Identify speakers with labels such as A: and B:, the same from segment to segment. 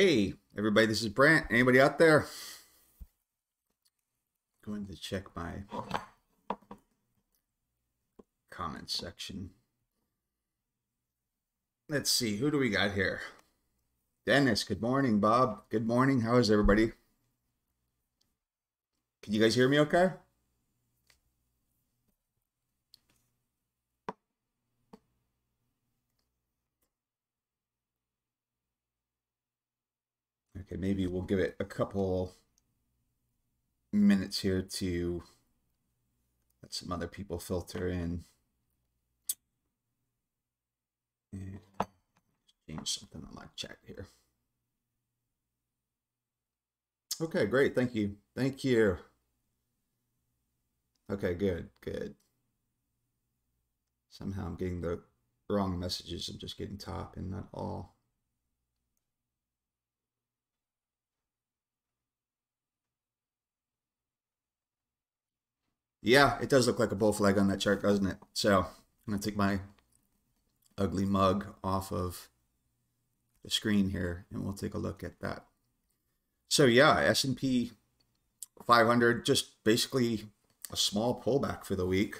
A: Hey, everybody, this is Brandt. Anybody out there? Going to check my comment section. Let's see, who do we got here? Dennis, good morning. Bob, good morning. How is everybody? Can you guys hear me okay? Okay, maybe we'll give it a couple minutes here to let some other people filter in. And change something on my chat here. Okay, great. Thank you. Thank you. Okay, good, good. Somehow I'm getting the wrong messages. I'm just getting top and not all. Yeah, it does look like a bull flag on that chart, doesn't it? So I'm going to take my ugly mug off of the screen here and we'll take a look at that. So yeah, S&P 500 just basically a small pullback for the week.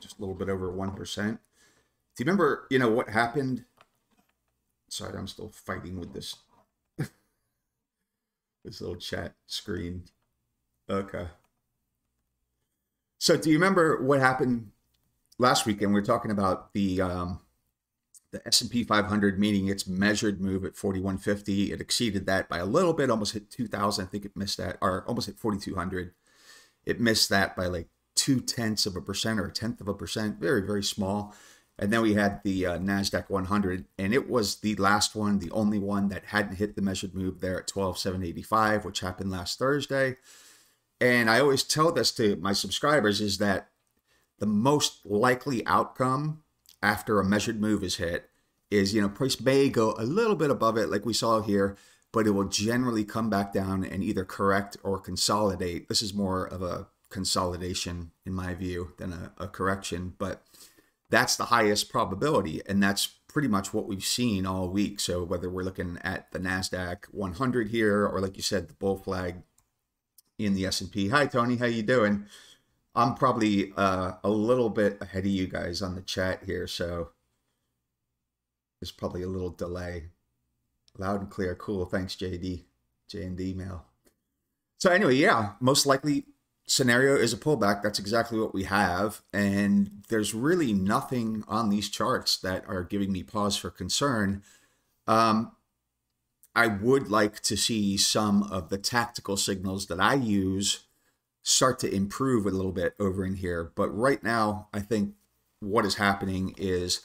A: Just a little bit over 1%. Do you remember, you know, what happened? Sorry, I'm still fighting with this this little chat screen. Okay. So do you remember what happened last weekend? We were talking about the um, the S&P 500 meeting its measured move at 4150. It exceeded that by a little bit, almost hit 2000. I think it missed that, or almost hit 4200. It missed that by like two tenths of a percent or a tenth of a percent, very, very small. And then we had the uh, NASDAQ 100, and it was the last one, the only one that hadn't hit the measured move there at 12,785, which happened last Thursday. And I always tell this to my subscribers is that the most likely outcome after a measured move is hit is, you know, price may go a little bit above it like we saw here, but it will generally come back down and either correct or consolidate. This is more of a consolidation in my view than a, a correction, but that's the highest probability. And that's pretty much what we've seen all week. So whether we're looking at the NASDAQ 100 here, or like you said, the bull flag in the S&P. Hi, Tony. How you doing? I'm probably uh, a little bit ahead of you guys on the chat here, so there's probably a little delay. Loud and clear. Cool. Thanks, JD. J&D mail. So anyway, yeah, most likely scenario is a pullback. That's exactly what we have. And there's really nothing on these charts that are giving me pause for concern. Um, I would like to see some of the tactical signals that I use start to improve a little bit over in here. But right now, I think what is happening is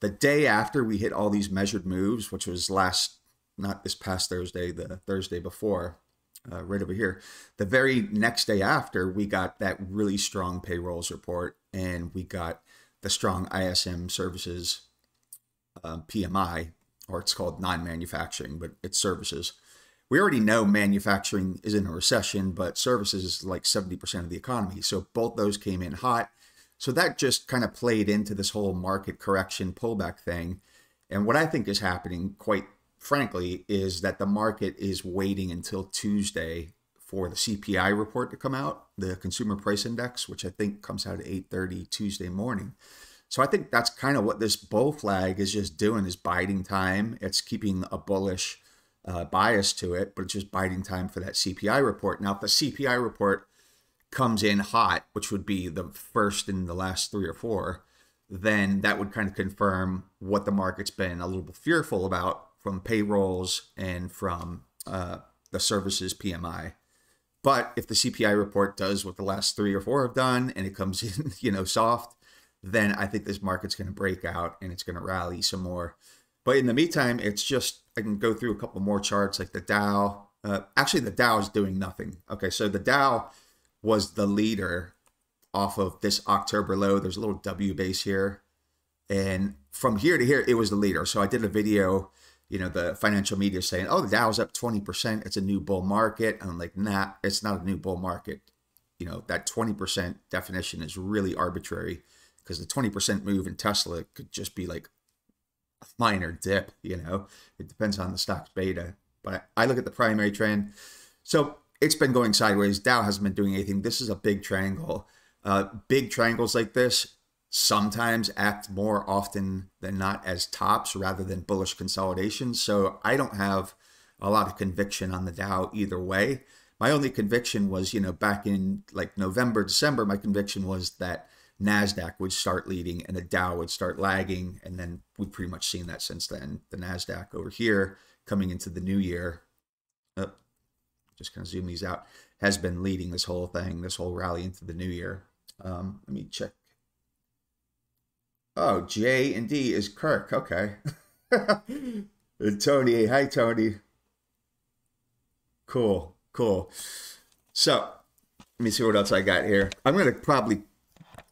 A: the day after we hit all these measured moves, which was last, not this past Thursday, the Thursday before, uh, right over here, the very next day after, we got that really strong payrolls report and we got the strong ISM services um, PMI or it's called non-manufacturing, but it's services. We already know manufacturing is in a recession, but services is like 70% of the economy. So both those came in hot. So that just kind of played into this whole market correction pullback thing. And what I think is happening, quite frankly, is that the market is waiting until Tuesday for the CPI report to come out, the consumer price index, which I think comes out at 8:30 Tuesday morning. So I think that's kind of what this bull flag is just doing is biding time. It's keeping a bullish uh, bias to it, but it's just biding time for that CPI report. Now, if the CPI report comes in hot, which would be the first in the last three or four, then that would kind of confirm what the market's been a little bit fearful about from payrolls and from uh, the services PMI. But if the CPI report does what the last three or four have done and it comes in, you know, soft, then I think this market's going to break out and it's going to rally some more. But in the meantime, it's just, I can go through a couple more charts like the Dow. Uh, actually, the Dow is doing nothing. Okay, so the Dow was the leader off of this October low. There's a little W base here. And from here to here, it was the leader. So I did a video, you know, the financial media saying, oh, the Dow's up 20%. It's a new bull market. And I'm like, nah, it's not a new bull market. You know, that 20% definition is really arbitrary because the 20% move in Tesla could just be like a minor dip, you know. It depends on the stock's beta. But I look at the primary trend. So it's been going sideways. Dow hasn't been doing anything. This is a big triangle. Uh, big triangles like this sometimes act more often than not as tops rather than bullish consolidation. So I don't have a lot of conviction on the Dow either way. My only conviction was, you know, back in like November, December, my conviction was that NASDAQ would start leading and the Dow would start lagging. And then we've pretty much seen that since then. The NASDAQ over here coming into the new year, oh, just kind of zoom these out, has been leading this whole thing, this whole rally into the new year. Um, let me check. Oh, J and D is Kirk. Okay. Tony. Hi, Tony. Cool. Cool. So let me see what else I got here. I'm going to probably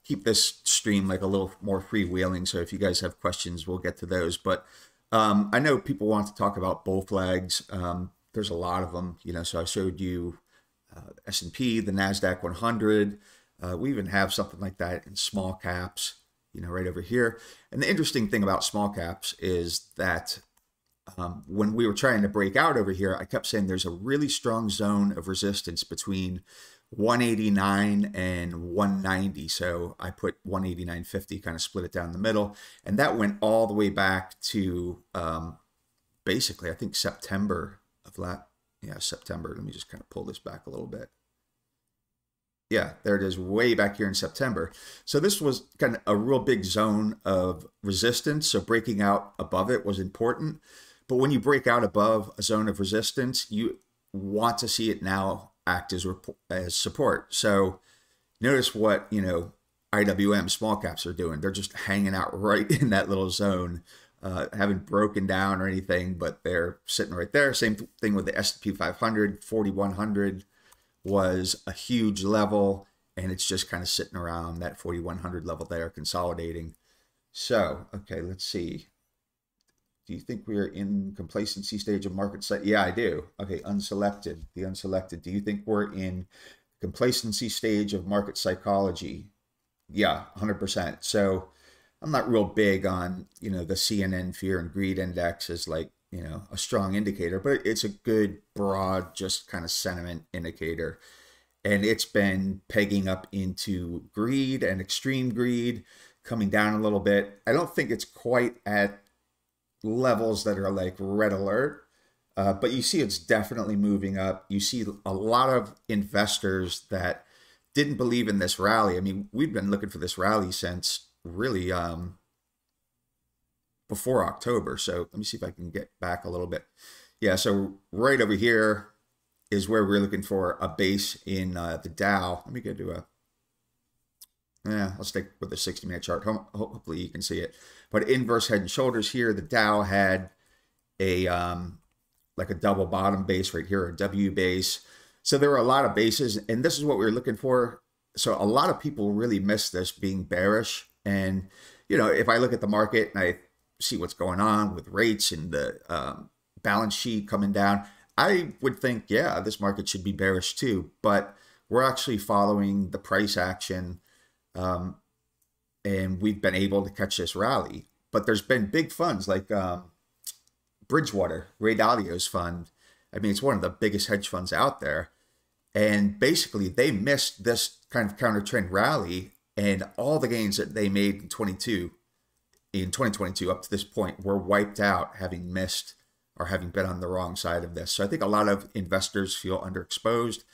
A: keep this stream like a little more freewheeling. So if you guys have questions, we'll get to those. But um, I know people want to talk about bull flags. Um, there's a lot of them, you know. So I showed you uh, S&P, the Nasdaq 100. Uh, we even have something like that in small caps, you know, right over here. And the interesting thing about small caps is that um, when we were trying to break out over here, I kept saying there's a really strong zone of resistance between 189 and 190. So I put 189.50, kind of split it down the middle. And that went all the way back to um, basically, I think September of that. Yeah, September. Let me just kind of pull this back a little bit. Yeah, there it is, way back here in September. So this was kind of a real big zone of resistance. So breaking out above it was important. But when you break out above a zone of resistance, you want to see it now act as, as support. So notice what, you know, IWM small caps are doing. They're just hanging out right in that little zone, uh, haven't broken down or anything, but they're sitting right there. Same thing with the S&P 500, 4100 was a huge level, and it's just kind of sitting around that 4100 level there, consolidating. So, okay, let's see. Do you think we're in complacency stage of market set? Yeah, I do. Okay, unselected, the unselected. Do you think we're in complacency stage of market psychology? Yeah, 100%. So I'm not real big on, you know, the CNN fear and greed index as like, you know, a strong indicator, but it's a good broad, just kind of sentiment indicator. And it's been pegging up into greed and extreme greed, coming down a little bit. I don't think it's quite at levels that are like red alert. Uh, but you see it's definitely moving up. You see a lot of investors that didn't believe in this rally. I mean, we've been looking for this rally since really um, before October. So let me see if I can get back a little bit. Yeah, so right over here is where we're looking for a base in uh, the Dow. Let me go to a yeah, I'll stick with the 60 minute chart. Hopefully you can see it. But inverse head and shoulders here, the Dow had a um, like a double bottom base right here, a W base. So there were a lot of bases, and this is what we were looking for. So a lot of people really miss this being bearish. And you know, if I look at the market and I see what's going on with rates and the um, balance sheet coming down, I would think, yeah, this market should be bearish too. But we're actually following the price action um, and we've been able to catch this rally. But there's been big funds like um, Bridgewater, Ray Dalio's fund. I mean, it's one of the biggest hedge funds out there. And basically, they missed this kind of counter trend rally, and all the gains that they made in 22, in 2022 up to this point, were wiped out, having missed or having been on the wrong side of this. So I think a lot of investors feel underexposed.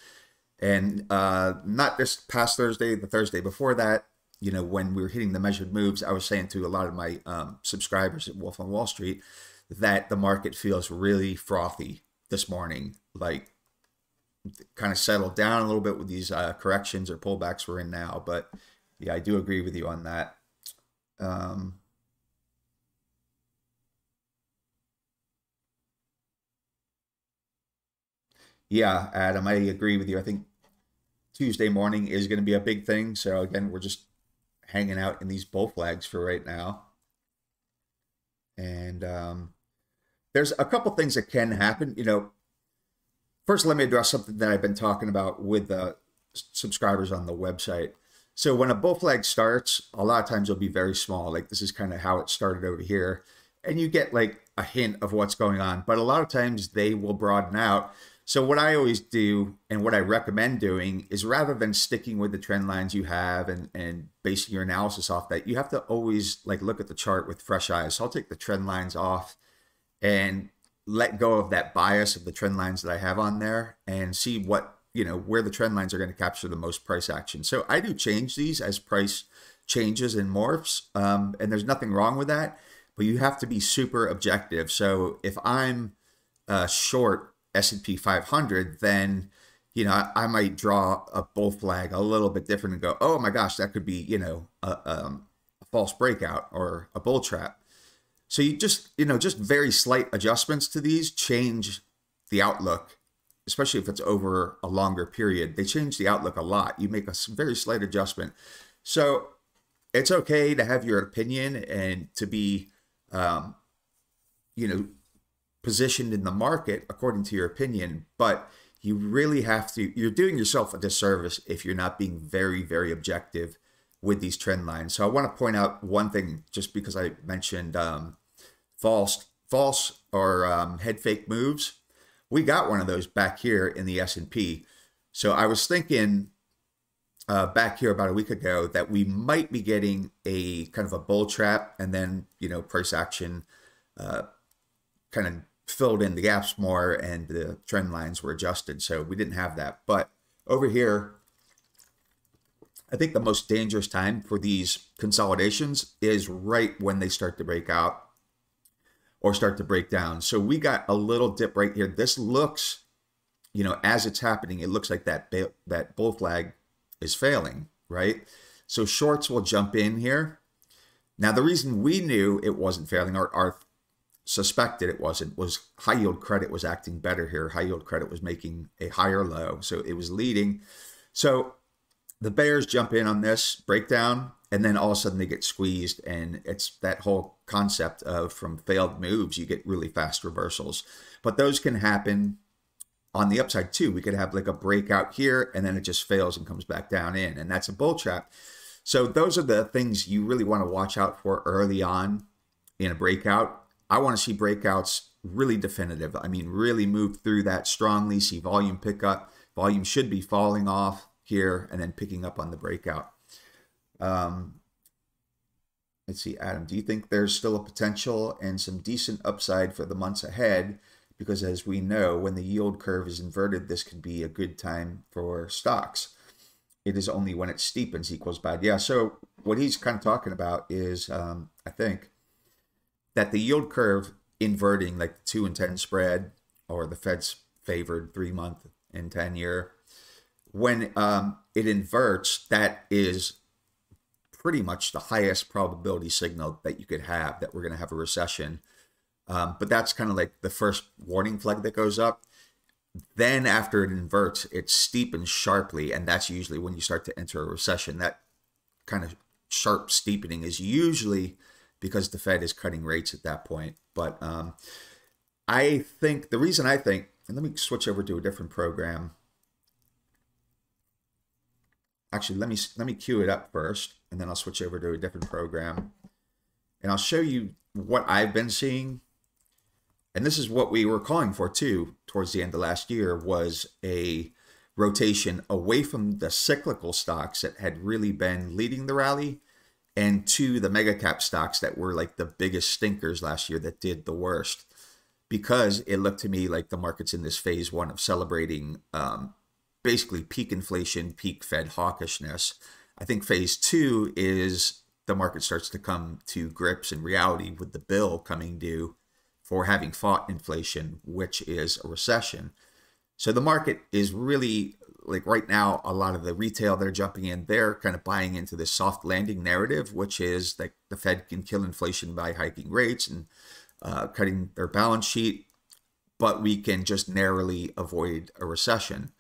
A: And uh, not this past Thursday, the Thursday before that, you know, when we were hitting the measured moves, I was saying to a lot of my um, subscribers at Wolf on Wall Street that the market feels really frothy this morning, like kind of settled down a little bit with these uh, corrections or pullbacks we're in now. But yeah, I do agree with you on that. Um, yeah, Adam, I agree with you. I think Tuesday morning is going to be a big thing. So again, we're just hanging out in these bull flags for right now. And um, there's a couple things that can happen. You know, first, let me address something that I've been talking about with the subscribers on the website. So when a bull flag starts, a lot of times it'll be very small. Like this is kind of how it started over here. and you get like a hint of what's going on. But a lot of times they will broaden out. So what I always do and what I recommend doing is rather than sticking with the trend lines you have and, and basing your analysis off that, you have to always like look at the chart with fresh eyes. So I'll take the trend lines off and let go of that bias of the trend lines that I have on there and see what, you know, where the trend lines are going to capture the most price action. So I do change these as price changes and morphs. Um, and there's nothing wrong with that, but you have to be super objective. So if I'm uh, short S&P 500, then you know I, I, might draw a bull flag a little bit different and go, oh my gosh, that could be you know a, um, a false breakout or a bull trap. So you just you know just very slight adjustments to these change the outlook, especially if it's over a longer period. They change the outlook a lot. You make a very slight adjustment, so it's okay to have your opinion and to be um, you know positioned in the market according to your opinion, but you really have to, you're doing yourself a disservice if you're not being very, very objective with these trend lines. So I want to point out one thing just because I mentioned um, false, false or um, head fake moves. We got one of those back here in the S&P. So I was thinking uh, back here about a week ago that we might be getting a kind of a bull trap and then, you know, price action uh, kind of filled in the gaps more and the trend lines were adjusted. So we didn't have that. But over here, I think the most dangerous time for these consolidations is right when they start to break out or start to break down. So we got a little dip right here. This looks, you know, as it's happening, it looks like that that bull flag is failing, right? So shorts will jump in here. Now, the reason we knew it wasn't failing, or our suspected it wasn't was high yield credit was acting better here. High yield credit was making a higher low, so it was leading. So the bears jump in on this breakdown, and then all of a sudden they get squeezed, and it's that whole concept of from failed moves you get really fast reversals. But those can happen on the upside too. We could have like a breakout here, and then it just fails and comes back down in, and that's a bull trap. So those are the things you really want to watch out for early on in a breakout I want to see breakouts really definitive. I mean, really move through that strongly, see volume pick up. Volume should be falling off here and then picking up on the breakout. Um, let's see, Adam, do you think there's still a potential and some decent upside for the months ahead? Because as we know, when the yield curve is inverted, this could be a good time for stocks. It is only when it steepens equals bad. Yeah, so what he's kind of talking about is, um, I think, that the yield curve inverting like the 2 and 10 spread or the Fed's favored 3 month and 10 year when um, it inverts that is pretty much the highest probability signal that you could have that we're going to have a recession. Um, but that's kind of like the first warning flag that goes up. Then after it inverts it steepens sharply and that's usually when you start to enter a recession. That kind of sharp steepening is usually because the Fed is cutting rates at that point. But um, I think the reason I think, and let me switch over to a different program. Actually, let me let me cue it up first, and then I'll switch over to a different program, and I'll show you what I've been seeing. And this is what we were calling for too towards the end of last year was a rotation away from the cyclical stocks that had really been leading the rally and two, the mega cap stocks that were like the biggest stinkers last year that did the worst because it looked to me like the market's in this phase one of celebrating um, basically peak inflation, peak Fed hawkishness. I think phase two is the market starts to come to grips in reality with the bill coming due for having fought inflation, which is a recession. So the market is really like right now, a lot of the retail they're jumping in, they're kind of buying into this soft landing narrative, which is that the Fed can kill inflation by hiking rates and uh, cutting their balance sheet, but we can just narrowly avoid a recession.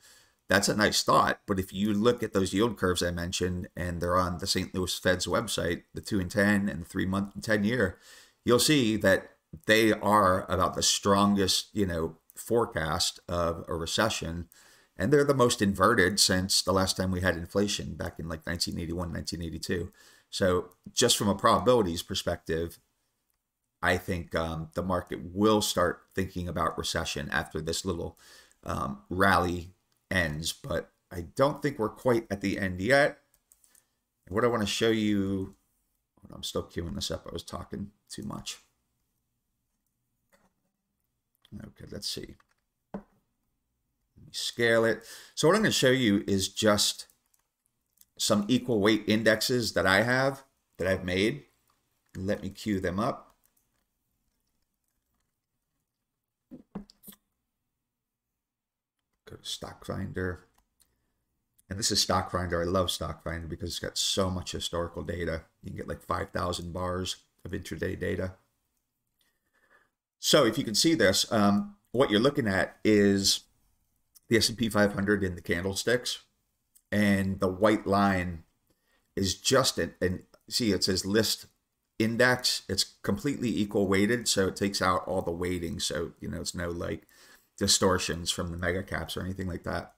A: That's a nice thought, but if you look at those yield curves I mentioned, and they're on the St. Louis Fed's website, the two and ten and three month and ten year, you'll see that they are about the strongest, you know, forecast of a recession and they're the most inverted since the last time we had inflation back in like 1981 1982 so just from a probabilities perspective I think um, the market will start thinking about recession after this little um, rally ends. But I don't think we're quite at the end yet. What I want to show you, I'm still queuing this up. I was talking too much. Okay, let's see. Scale it. So what I'm going to show you is just some equal weight indexes that I have, that I've made. Let me queue them up. Go to Stock Finder. And this is Stock Finder. I love Stock Finder because it's got so much historical data. You can get like 5,000 bars of intraday data. So if you can see this, um, what you're looking at is the S&P 500 in the candlesticks, and the white line is just an, an see it says list index. It's completely equal weighted, so it takes out all the weighting. So you know it's no like distortions from the mega caps or anything like that.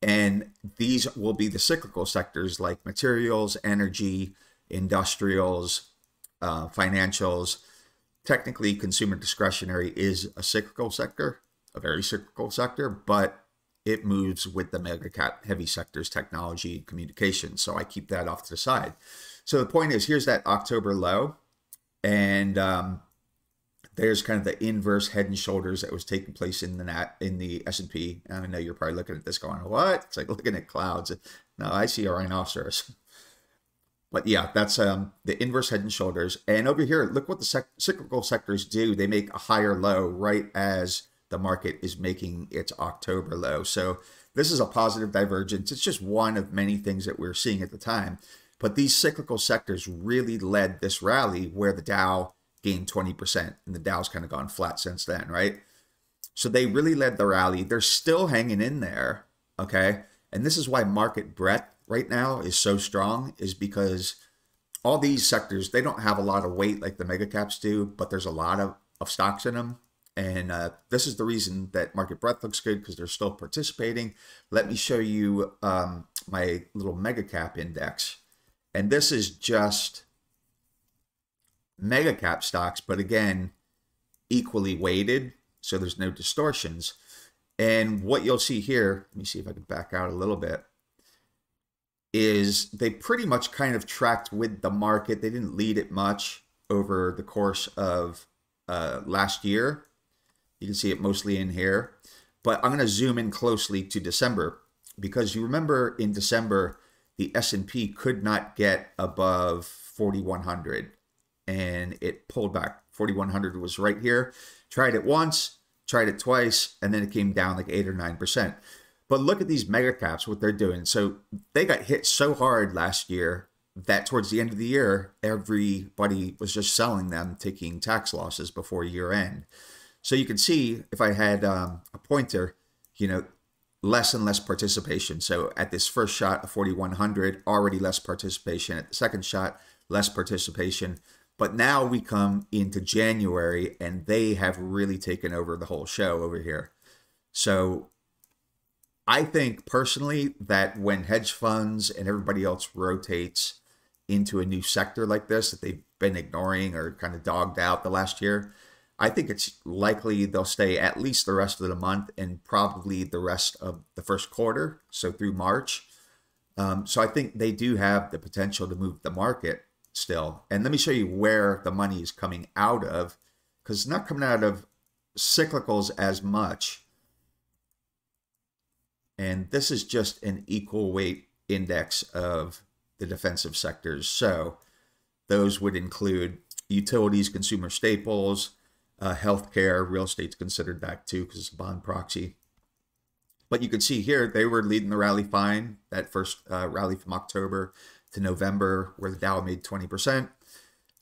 A: And these will be the cyclical sectors like materials, energy, industrials, uh, financials technically consumer discretionary is a cyclical sector, a very cyclical sector, but it moves with the mega cap heavy sectors, technology, communication. So I keep that off to the side. So the point is, here's that October low, and um, there's kind of the inverse head and shoulders that was taking place in the nat in the S and P. I know you're probably looking at this going, "What?" It's like looking at clouds. No, I see a rhinoceros. But yeah, that's um, the inverse head and shoulders. And over here, look what the sec- cyclical sectors do. They make a higher low right as the market is making its October low. So this is a positive divergence. It's just one of many things that we're seeing at the time. But these cyclical sectors really led this rally where the Dow gained 20% and the Dow's kind of gone flat since then, right? So they really led the rally. They're still hanging in there, okay? And this is why market breadth right now is so strong is because all these sectors they don't have a lot of weight like the mega caps do, but there's a lot of, of stocks in them. And uh, this is the reason that market breadth looks good because they're still participating. Let me show you um, my little mega cap index. And this is just mega cap stocks, but again, equally weighted. So there's no distortions. And what you'll see here, let me see if I can back out a little bit is they pretty much kind of tracked with the market. They didn't lead it much over the course of uh, last year. You can see it mostly in here. But I'm going to zoom in closely to December because you remember in December the S&P could not get above 4100 and it pulled back. 4100 was right here. Tried it once, tried it twice, and then it came down like 8 or 9%. But look at these mega caps, what they're doing. So they got hit so hard last year that towards the end of the year, everybody was just selling them, taking tax losses before year end. So you can see if I had um, a pointer, you know, less and less participation. So at this first shot of 4100, already less participation. At the second shot, less participation. But now we come into January and they have really taken over the whole show over here. So I think personally that when hedge funds and everybody else rotates into a new sector like this that they've been ignoring or kind of dogged out the last year, I think it's likely they'll stay at least the rest of the month and probably the rest of the first quarter, so through March. Um, so I think they do have the potential to move the market still. And let me show you where the money is coming out of, because it's not coming out of cyclicals as much and this is just an equal weight index of the defensive sectors. So those would include utilities, consumer staples, uh, healthcare, real estate's considered that too because it's a bond proxy. But you can see here they were leading the rally fine. That first uh, rally from October to November, where the Dow made 20%.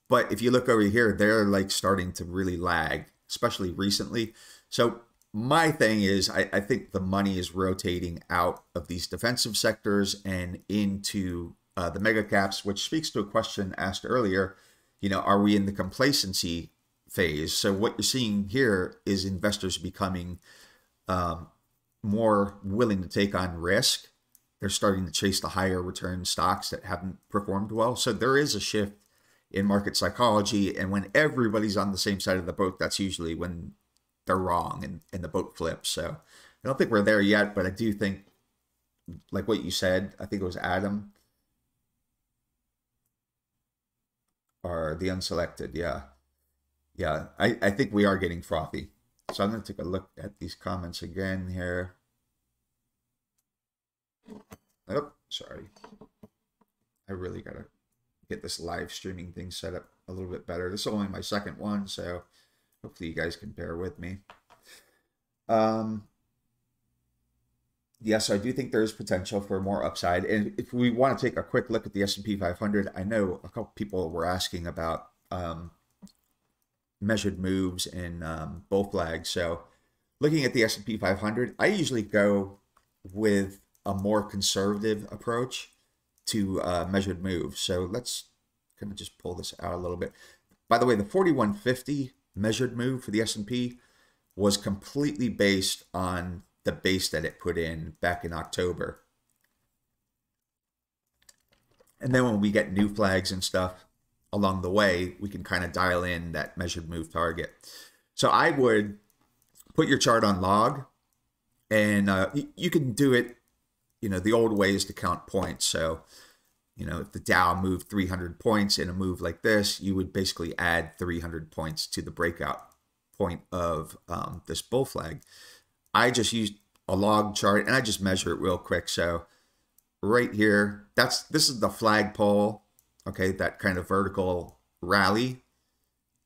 A: But if you look over here, they're like starting to really lag, especially recently. So my thing is I, I, think the money is rotating out of these defensive sectors and into uh, the mega caps, which speaks to a question asked earlier. You know, are we in the complacency phase? So what you're seeing here is investors becoming um, more willing to take on risk. They're starting to chase the higher return stocks that haven't performed well. So there is a shift in market psychology. And when everybody's on the same side of the boat, that's usually when they're wrong and, and the boat flips. So I don't think we're there yet, but I do think, like what you said, I think it was Adam or the unselected. Yeah. Yeah. I, I think we are getting frothy. So I'm going to take a look at these comments again here. Oh, sorry. I really got to get this live streaming thing set up a little bit better. This is only my second one, so hopefully you guys can bear with me. Um, yes, I do think there is potential for more upside. And if we want to take a quick look at the S&P 500, I know a couple people were asking about um, measured moves in um, bull flags. So looking at the S&P 500, I usually go with a more conservative approach to uh, measured moves. So let's kind of just pull this out a little bit. By the way, the 4150 measured move for the S&P was completely based on the base that it put in back in October. And then when we get new flags and stuff along the way, we can kind of dial in that measured move target. So I would put your chart on log and uh, you can do it, you know, the old way is to count points. So, you know, if the Dow moved 300 points in a move like this, you would basically add 300 points to the breakout point of um, this bull flag. I just used a log chart and I just measure it real quick. So right here, that's this is the flagpole, okay, that kind of vertical rally.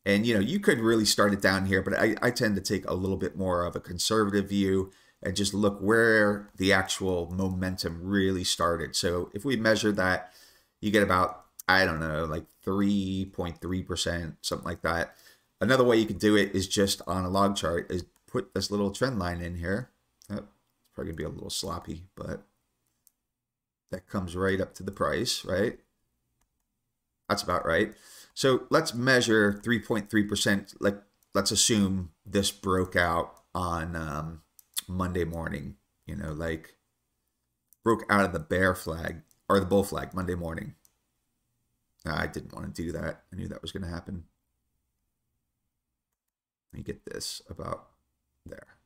A: And you know, you could really start it down here, but I, I tend to take a little bit more of a conservative view and just look where the actual momentum really started. So if we measure that, you get about, I don't know, like 3.3%, something like that. Another way you can do it is just on a log chart is put this little trend line in here. Oh, it's probably gonna be a little sloppy, but that comes right up to the price, right? That's about right. So let's measure 3.3%. Like, let's assume this broke out on um, Monday morning, you know, like broke out of the bear flag or the bull flag Monday morning. I didn't want to do that. I knew that was going to happen. Let me get this about there.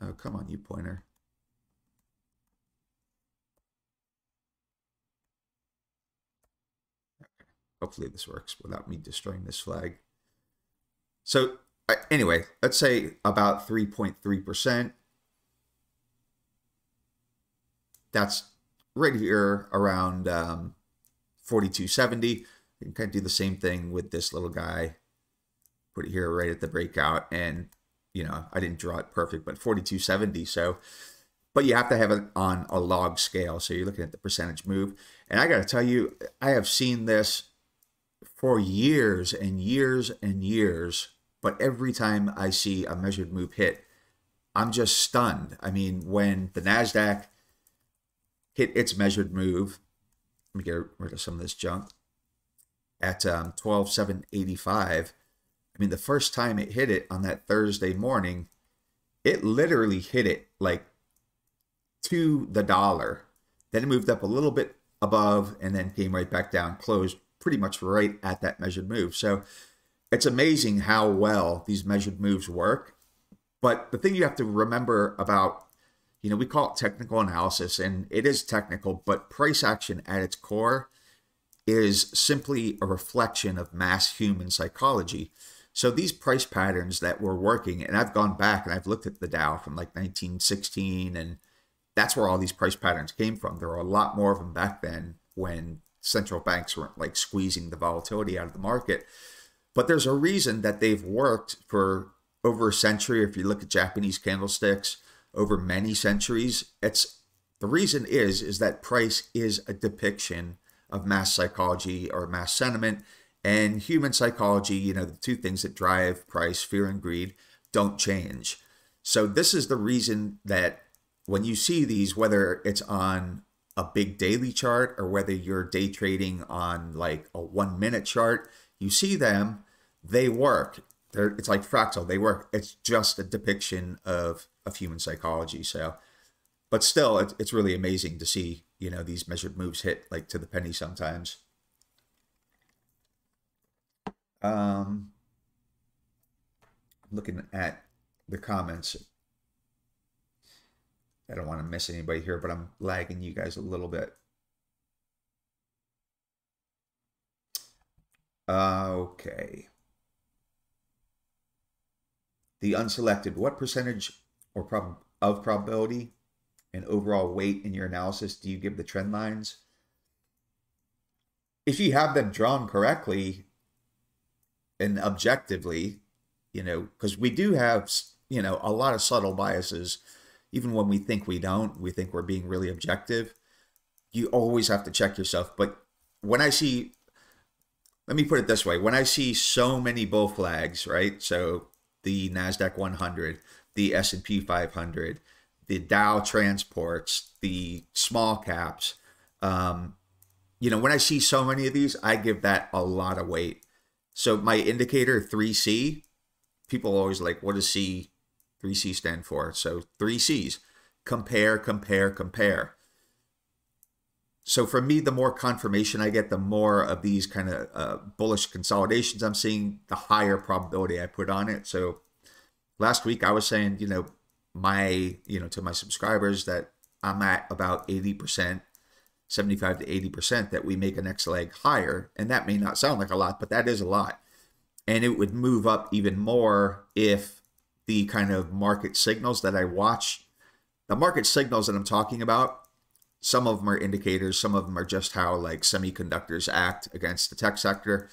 A: Oh, come on, you pointer. Hopefully this works without me destroying this flag. So anyway, let's say about 3.3%. That's right here around um, 4270. You can kind of do the same thing with this little guy. Put it here right at the breakout. And, you know, I didn't draw it perfect, but 4270. So, but you have to have it on a log scale. So you're looking at the percentage move. And I got to tell you, I have seen this for years and years and years but every time I see a measured move hit, I'm just stunned. I mean, when the NASDAQ hit its measured move, let me get rid of some of this junk, at um, 12,785, I mean, the first time it hit it on that Thursday morning, it literally hit it like to the dollar. Then it moved up a little bit above and then came right back down, closed pretty much right at that measured move. So it's amazing how well these measured moves work. But the thing you have to remember about, you know, we call it technical analysis, and it is technical, but price action at its core is simply a reflection of mass human psychology. So these price patterns that were working, and I've gone back and I've looked at the Dow from like 1916, and that's where all these price patterns came from. There were a lot more of them back then when central banks weren't like squeezing the volatility out of the market. But there's a reason that they've worked for over a century. If you look at Japanese candlesticks over many centuries, it's the reason is is that price is a depiction of mass psychology or mass sentiment and human psychology. You know, the two things that drive price, fear and greed, don't change. So this is the reason that when you see these, whether it's on a big daily chart or whether you're day trading on like a one minute chart, you see them, they work. They're, it's like fractal. They work. It's just a depiction of of human psychology. So but still, it, it's really amazing to see you know these measured moves hit like to the penny sometimes. Um, looking at the comments. I don't want to miss anybody here, but I'm lagging you guys a little bit. Okay. The unselected, what percentage or prob of probability and overall weight in your analysis do you give the trend lines? If you have them drawn correctly and objectively, you know, because we do have, you know, a lot of subtle biases, even when we think we don't, we think we're being really objective. You always have to check yourself. But when I see, let me put it this way when I see so many bull flags, right? So the NASDAQ 100, the S&P 500, the Dow transports, the small caps. Um, you know, when I see so many of these, I give that a lot of weight. So my indicator 3C, people always like, what is C 3C stand for? So three C's compare, compare, compare. So for me, the more confirmation I get, the more of these kind of uh, bullish consolidations I'm seeing, the higher probability I put on it. So last week I was saying, you know, my, you know, to my subscribers that I'm at about 80%, 75 to 80% that we make a next leg higher. And that may not sound like a lot, but that is a lot. And it would move up even more if the kind of market signals that I watch, the market signals that I'm talking about, some of them are indicators, some of them are just how like semiconductors act against the tech sector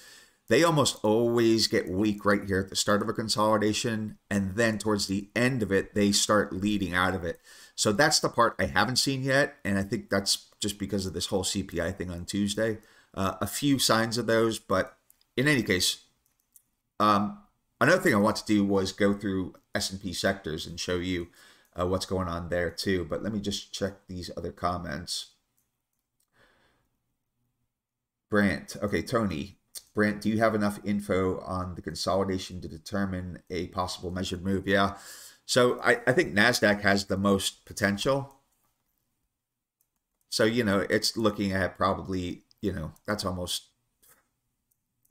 A: they almost always get weak right here at the start of a consolidation. And then towards the end of it, they start leading out of it. So that's the part I haven't seen yet. And I think that's just because of this whole CPI thing on Tuesday. Uh, a few signs of those. But in any case, um, another thing I want to do was go through S&P sectors and show you uh, what's going on there too. But let me just check these other comments. Brandt. Okay, Tony. Brent, do you have enough info on the consolidation to determine a possible measured move? Yeah. So I, I think NASDAQ has the most potential. So, you know, it's looking at probably, you know, that's almost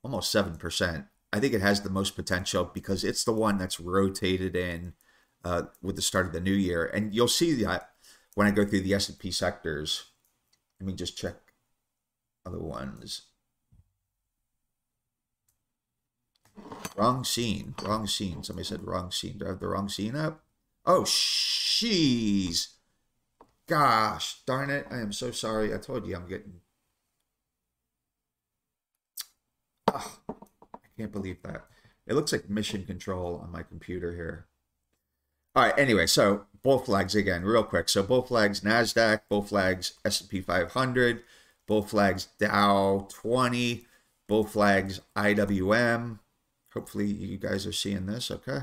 A: almost 7%. I think it has the most potential because it's the one that's rotated in uh, with the start of the new year. And you'll see that when I go through the S&P sectors. Let me just check other ones. Wrong scene. Wrong scene. Somebody said wrong scene. Do I have the wrong scene up? Oh, sheesh. Gosh, darn it. I am so sorry. I told you I'm getting... I can't believe that. It looks like mission control on my computer here. All right, anyway, so bull flags again, real quick. So bull flags NASDAQ, bull flags S&P 500, bull flags Dow 20, bull flags IWM, Hopefully you guys are seeing this, okay?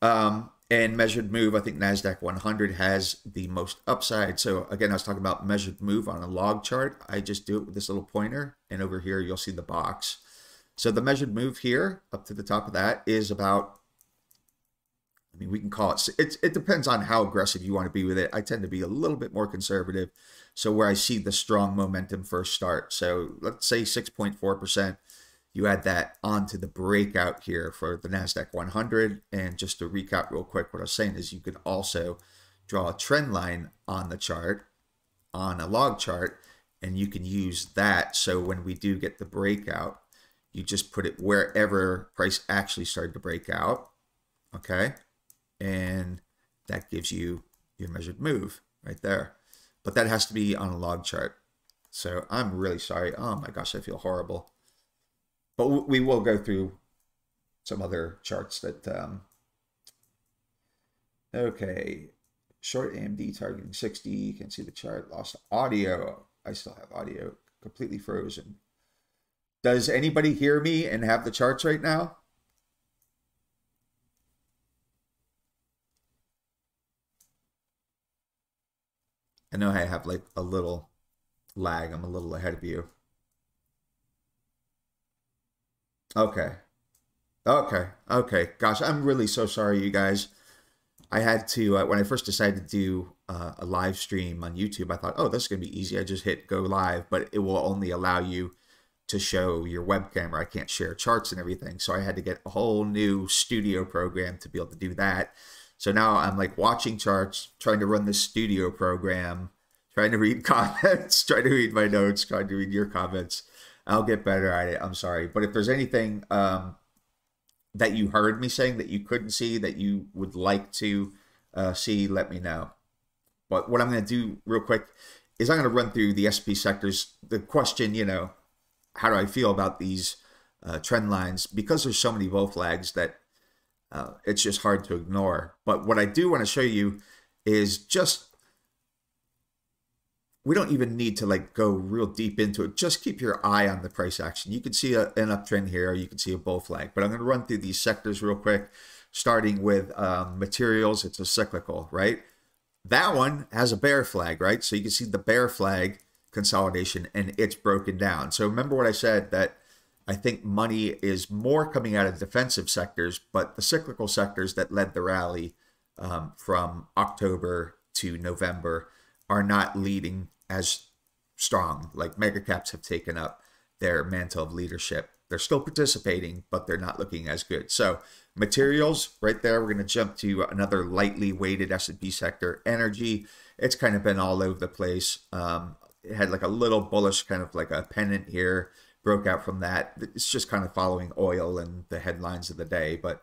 A: Um, and measured move, I think NASDAQ 100 has the most upside. So again, I was talking about measured move on a log chart. I just do it with this little pointer. And over here, you'll see the box. So the measured move here, up to the top of that, is about, I mean, we can call it, it, it depends on how aggressive you want to be with it. I tend to be a little bit more conservative. So where I see the strong momentum first start. So let's say 6.4% you add that onto the breakout here for the NASDAQ 100. And just to recap real quick, what I was saying is you could also draw a trend line on the chart, on a log chart, and you can use that. So when we do get the breakout, you just put it wherever price actually started to break out. Okay. And that gives you your measured move right there. But that has to be on a log chart. So I'm really sorry. Oh my gosh, I feel horrible but we will go through some other charts that um, okay short amd targeting 60 you can see the chart lost audio i still have audio completely frozen does anybody hear me and have the charts right now i know i have like a little lag i'm a little ahead of you Okay. Okay. Okay. Gosh, I'm really so sorry, you guys. I had to uh, when I first decided to do uh, a live stream on YouTube. I thought, oh, this is gonna be easy. I just hit go live, but it will only allow you to show your web camera. I can't share charts and everything, so I had to get a whole new studio program to be able to do that. So now I'm like watching charts, trying to run this studio program, trying to read comments, trying to read my notes, trying to read your comments. I'll get better at it. I'm sorry, but if there's anything um, that you heard me saying that you couldn't see that you would like to uh, see, let me know. But what I'm going to do real quick is I'm going to run through the SP sectors. The question, you know, how do I feel about these uh, trend lines? Because there's so many bull flags that uh, it's just hard to ignore. But what I do want to show you is just we don't even need to like go real deep into it. Just keep your eye on the price action. You can see a, an uptrend here, you can see a bull flag. But I'm going to run through these sectors real quick, starting with um, materials. It's a cyclical, right? That one has a bear flag, right? So you can see the bear flag consolidation and it's broken down. So remember what I said that I think money is more coming out of defensive sectors, but the cyclical sectors that led the rally um, from October to November are not leading as strong. Like mega caps have taken up their mantle of leadership. They're still participating, but they're not looking as good. So materials right there, we're going to jump to another lightly weighted S&P sector. Energy, it's kind of been all over the place. Um, it had like a little bullish kind of like a pennant here, broke out from that. It's just kind of following oil and the headlines of the day, but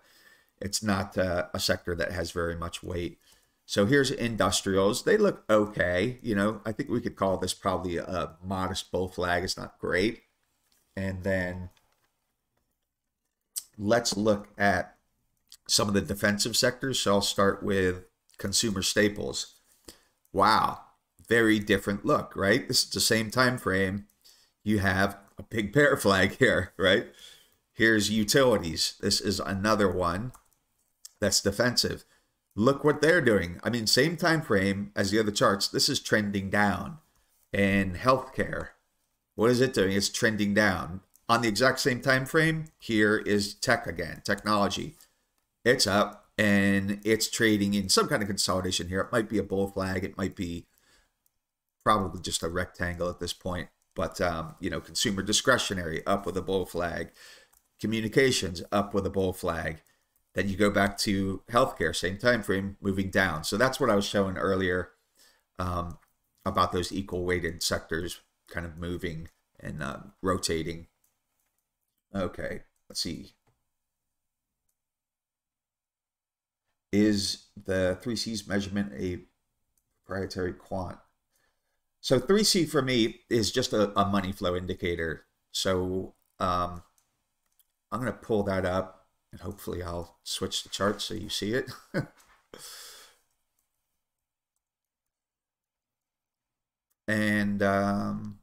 A: it's not uh, a sector that has very much weight. So here's industrials. They look okay. You know, I think we could call this probably a modest bull flag. It's not great. And then let's look at some of the defensive sectors. So I'll start with consumer staples. Wow, very different look, right? This is the same time frame. You have a big bear flag here, right? Here's utilities. This is another one that's defensive look what they're doing. I mean, same time frame as the other charts. This is trending down. And healthcare, what is it doing? It's trending down. On the exact same time frame, here is tech again, technology. It's up and it's trading in some kind of consolidation here. It might be a bull flag. It might be probably just a rectangle at this point. But um, you know, consumer discretionary up with a bull flag, communications up with a bull flag then you go back to healthcare, same time frame, moving down. So that's what I was showing earlier um, about those equal weighted sectors kind of moving and uh, rotating. Okay, let's see. Is the 3C's measurement a proprietary quant? So 3C for me is just a, a money flow indicator. So um, I'm going to pull that up and hopefully I'll switch the chart so you see it. and um,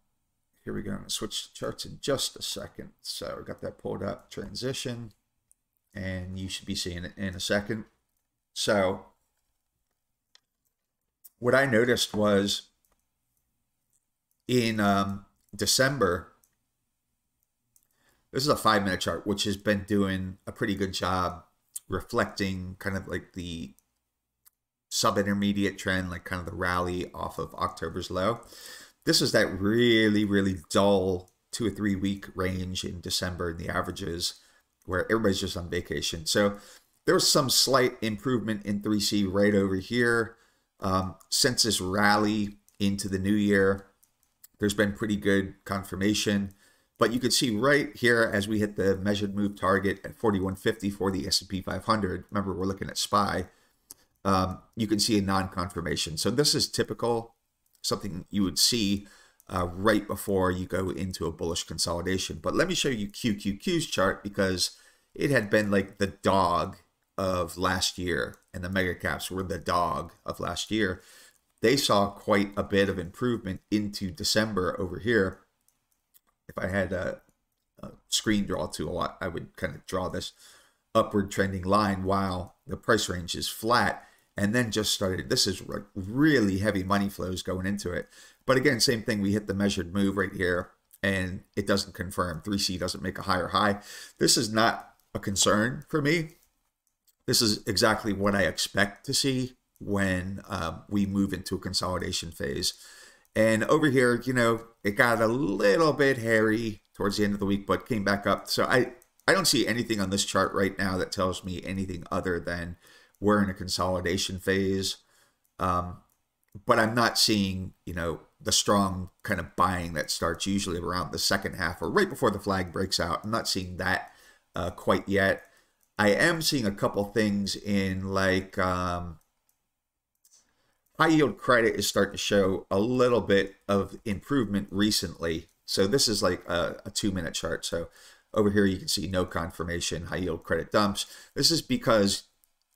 A: here we go. Switch the charts in just a second. So I got that pulled up, transition, and you should be seeing it in a second. So what I noticed was in um, December, this is a five minute chart, which has been doing a pretty good job reflecting kind of like the sub intermediate trend, like kind of the rally off of October's low. This is that really, really dull two or three week range in December in the averages where everybody's just on vacation. So there was some slight improvement in 3C right over here. Um, since this rally into the new year, there's been pretty good confirmation. But you can see right here as we hit the measured move target at 4150 for the S&P 500. Remember, we're looking at SPY. Um, you can see a non-confirmation. So this is typical, something you would see uh, right before you go into a bullish consolidation. But let me show you QQQ's chart because it had been like the dog of last year, and the mega caps were the dog of last year. They saw quite a bit of improvement into December over here. If I had a, a screen draw tool, I, I would kind of draw this upward trending line while the price range is flat and then just started this is really heavy money flows going into it. But again same thing we hit the measured move right here and it doesn't confirm 3c doesn't make a higher high. This is not a concern for me. This is exactly what I expect to see when um, we move into a consolidation phase. And over here, you know, it got a little bit hairy towards the end of the week, but came back up. So I, I don't see anything on this chart right now that tells me anything other than we're in a consolidation phase. Um, but I'm not seeing, you know, the strong kind of buying that starts usually around the second half or right before the flag breaks out. I'm not seeing that uh, quite yet. I am seeing a couple things in like um, high yield credit is starting to show a little bit of improvement recently. So this is like a, a two minute chart. So over here you can see no confirmation, high yield credit dumps. This is because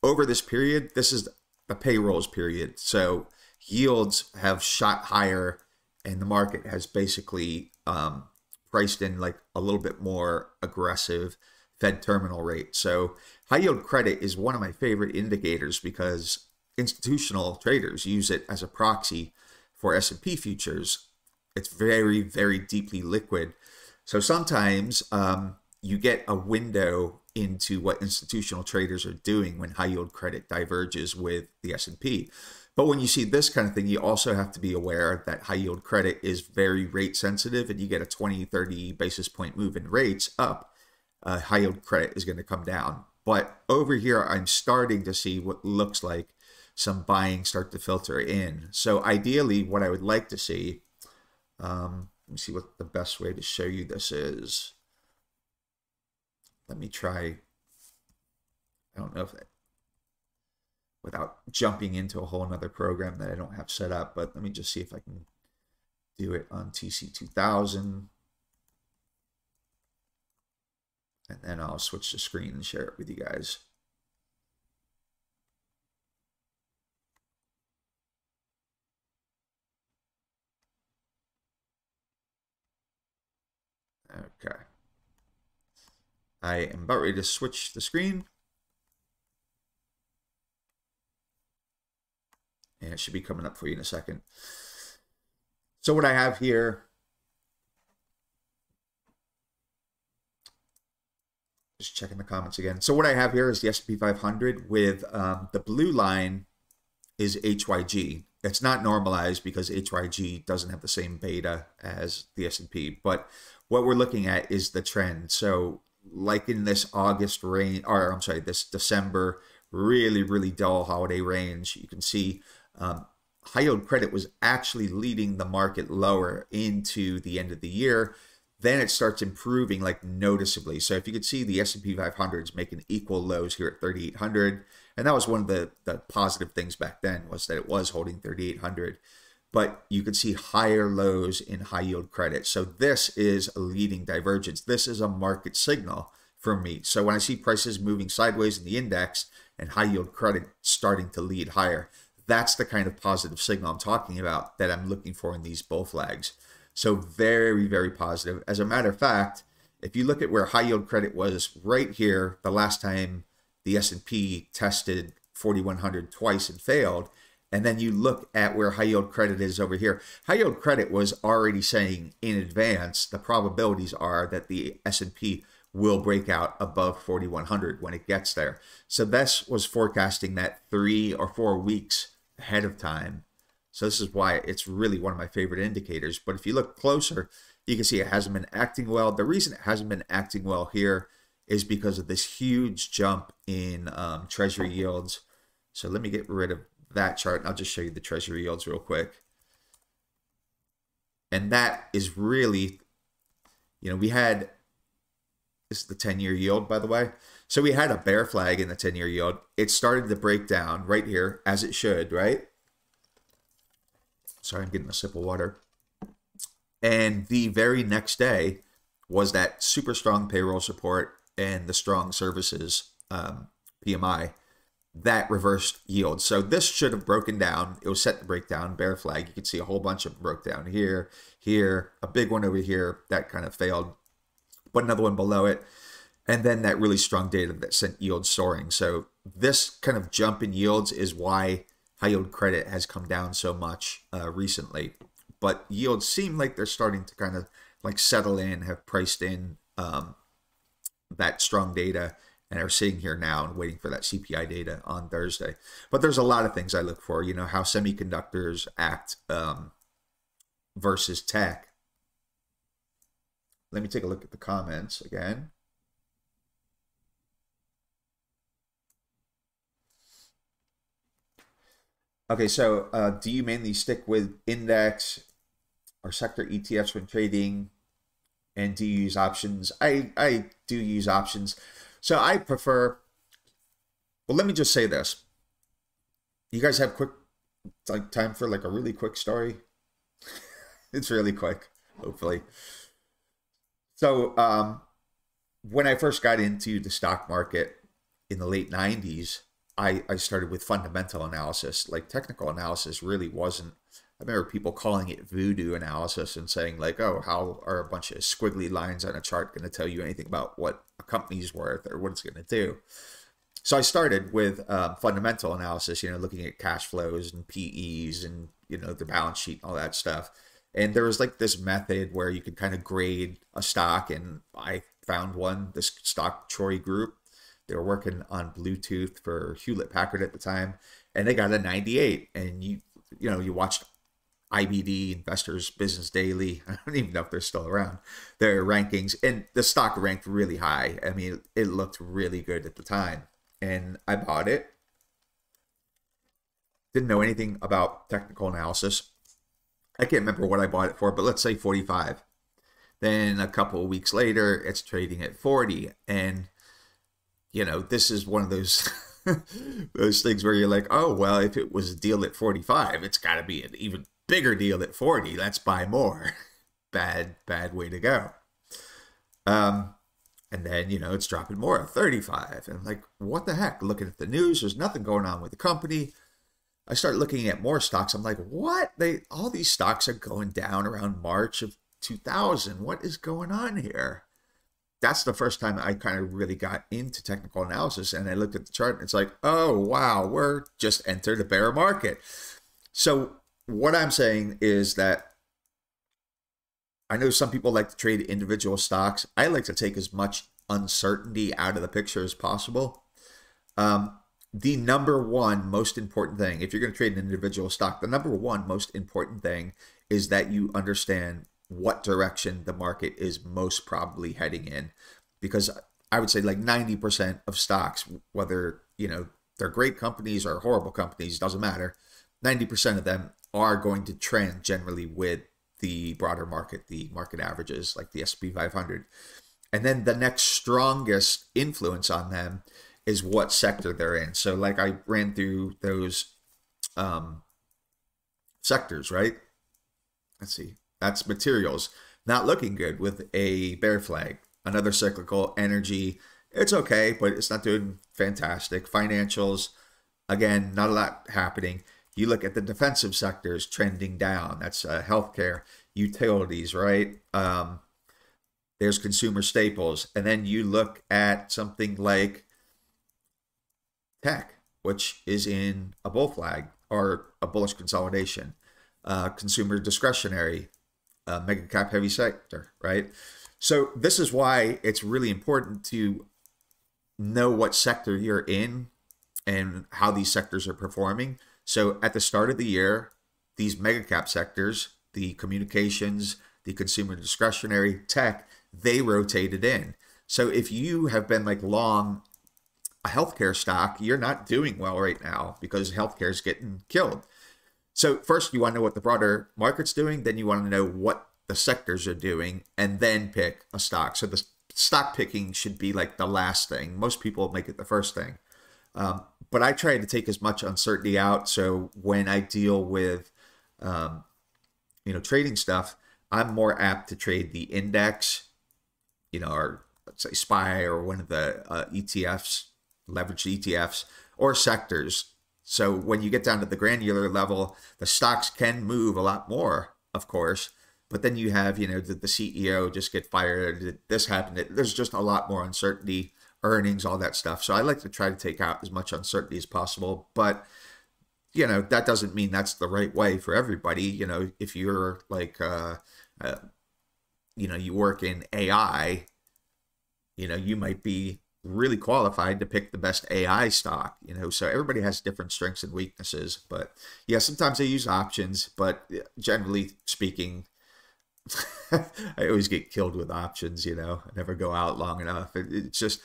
A: over this period, this is the payrolls period. So yields have shot higher and the market has basically um, priced in like a little bit more aggressive Fed terminal rate. So high yield credit is one of my favorite indicators because institutional traders use it as a proxy for S&P futures. It's very, very deeply liquid. So sometimes um, you get a window into what institutional traders are doing when high yield credit diverges with the S&P. But when you see this kind of thing, you also have to be aware that high yield credit is very rate sensitive and you get a 20, 30 basis point move in rates up, uh, high yield credit is going to come down. But over here, I'm starting to see what looks like some buying start to filter in. So ideally, what I would like to see, um, let me see what the best way to show you this is. Let me try, I don't know if that, without jumping into a whole nother program that I don't have set up. But let me just see if I can do it on TC2000. And then I'll switch the screen and share it with you guys. Okay. I am about ready to switch the screen. and it should be coming up for you in a second. So what I have here, just checking the comments again. So what I have here is the S&P 500 with um, the blue line is HYG. It's not normalized because HYG doesn't have the same beta as the S&P, but what we're looking at is the trend. So like in this August range, or I'm sorry, this December really, really dull holiday range, you can see um, high yield credit was actually leading the market lower into the end of the year. Then it starts improving like noticeably. So if you could see the S&P 500 is making equal lows here at 3,800, and that was one of the, the positive things back then was that it was holding 3,800. But you could see higher lows in high yield credit. So this is a leading divergence. This is a market signal for me. So when I see prices moving sideways in the index and high yield credit starting to lead higher, that's the kind of positive signal I'm talking about that I'm looking for in these bull flags. So very, very positive. As a matter of fact, if you look at where high yield credit was right here, the last time the S&P tested 4100 twice and failed, and then you look at where high yield credit is over here. High yield credit was already saying in advance the probabilities are that the S&P will break out above 4100 when it gets there. So this was forecasting that 3 or 4 weeks ahead of time. So this is why it's really one of my favorite indicators. But if you look closer, you can see it hasn't been acting well. The reason it hasn't been acting well here is because of this huge jump in um, treasury yields. So let me get rid of that chart and I'll just show you the treasury yields real quick. And that is really, you know, we had, this is the 10 year yield, by the way. So we had a bear flag in the 10 year yield. It started to break down right here, as it should, right? Sorry, I'm getting a sip of water. And the very next day was that super strong payroll support and the strong services um, PMI that reversed yield. So this should have broken down. It was set to break down, bear flag. You can see a whole bunch of broke down here, here, a big one over here that kind of failed, but another one below it and then that really strong data that sent yields soaring. So this kind of jump in yields is why high yield credit has come down so much uh, recently. But yields seem like they're starting to kind of like settle in, have priced in um, that strong data, and are sitting here now and waiting for that CPI data on Thursday. But there's a lot of things I look for. You know how semiconductors act um, versus tech. Let me take a look at the comments again. Okay, so uh, do you mainly stick with index or sector ETFs when trading? And do you use options? I, I do use options. So I prefer, well, let me just say this. You guys have quick, like time for like a really quick story? it's really quick, hopefully. So um, when I first got into the stock market in the late 90s, I, I started with fundamental analysis. Like technical analysis really wasn't. I remember people calling it voodoo analysis and saying like, "Oh, how are a bunch of squiggly lines on a chart going to tell you anything about what a company's worth or what it's going to do?" So I started with um, fundamental analysis. You know, looking at cash flows and PEs and you know the balance sheet and all that stuff. And there was like this method where you could kind of grade a stock, and I found one, this stock Troy Group they were working on Bluetooth for Hewlett Packard at the time, and they got a 98. And you, you know, you watched IBD, Investors Business Daily. I don't even know if they're still around. Their rankings and the stock ranked really high. I mean, it looked really good at the time, and I bought it. Didn't know anything about technical analysis. I can't remember what I bought it for, but let's say 45. Then a couple of weeks later, it's trading at 40, and you know, this is one of those those things where you're like, oh well, if it was a deal at 45, it's got to be an even bigger deal at 40. Let's buy more. bad, bad way to go. Um, and then you know it's dropping more at 35, and I'm like, what the heck? Looking at the news, there's nothing going on with the company. I start looking at more stocks. I'm like, what? They all these stocks are going down around March of 2000. What is going on here? that's the first time I kind of really got into technical analysis. And I looked at the chart and it's like, oh, wow, we're just entered a bear market. So, what I'm saying is that I know some people like to trade individual stocks. I like to take as much uncertainty out of the picture as possible. Um, the number one most important thing, if you're going to trade an individual stock, the number one most important thing is that you understand what direction the market is most probably heading in because I would say like 90% of stocks, whether, you know, they're great companies or horrible companies, doesn't matter. 90% of them are going to trend generally with the broader market, the market averages, like the SP 500. And then the next strongest influence on them is what sector they're in. So, like I ran through those um, sectors, right? Let's see. That's materials. Not looking good with a bear flag. Another cyclical energy. It's okay, but it's not doing fantastic. Financials, again, not a lot happening. You look at the defensive sectors trending down. That's uh, healthcare, utilities, right? Um, there's consumer staples. And then you look at something like tech, which is in a bull flag or a bullish consolidation. Uh, consumer discretionary, uh, mega cap heavy sector, right? So this is why it's really important to know what sector you're in and how these sectors are performing. So at the start of the year, these mega cap sectors, the communications, the consumer discretionary tech, they rotated in. So if you have been like long a healthcare stock, you're not doing well right now because healthcare is getting killed. So first you want to know what the broader market's doing, then you want to know what the sectors are doing, and then pick a stock. So the stock picking should be like the last thing. Most people make it the first thing. Um, but I try to take as much uncertainty out. So when I deal with, um, you know, trading stuff, I'm more apt to trade the index, you know, or let's say SPY or one of the uh, ETFs, leveraged ETFs, or sectors so when you get down to the granular level, the stocks can move a lot more, of course. But then you have, you know, the, the CEO just get fired. This happened. There's just a lot more uncertainty, earnings, all that stuff. So I like to try to take out as much uncertainty as possible. But you know, that doesn't mean that's the right way for everybody. You know, if you're like, uh, uh, you know, you work in AI, you know, you might be really qualified to pick the best AI stock, you know. So everybody has different strengths and weaknesses, but yeah, sometimes I use options, but generally speaking, I always get killed with options, you know. I never go out long enough. It, it's just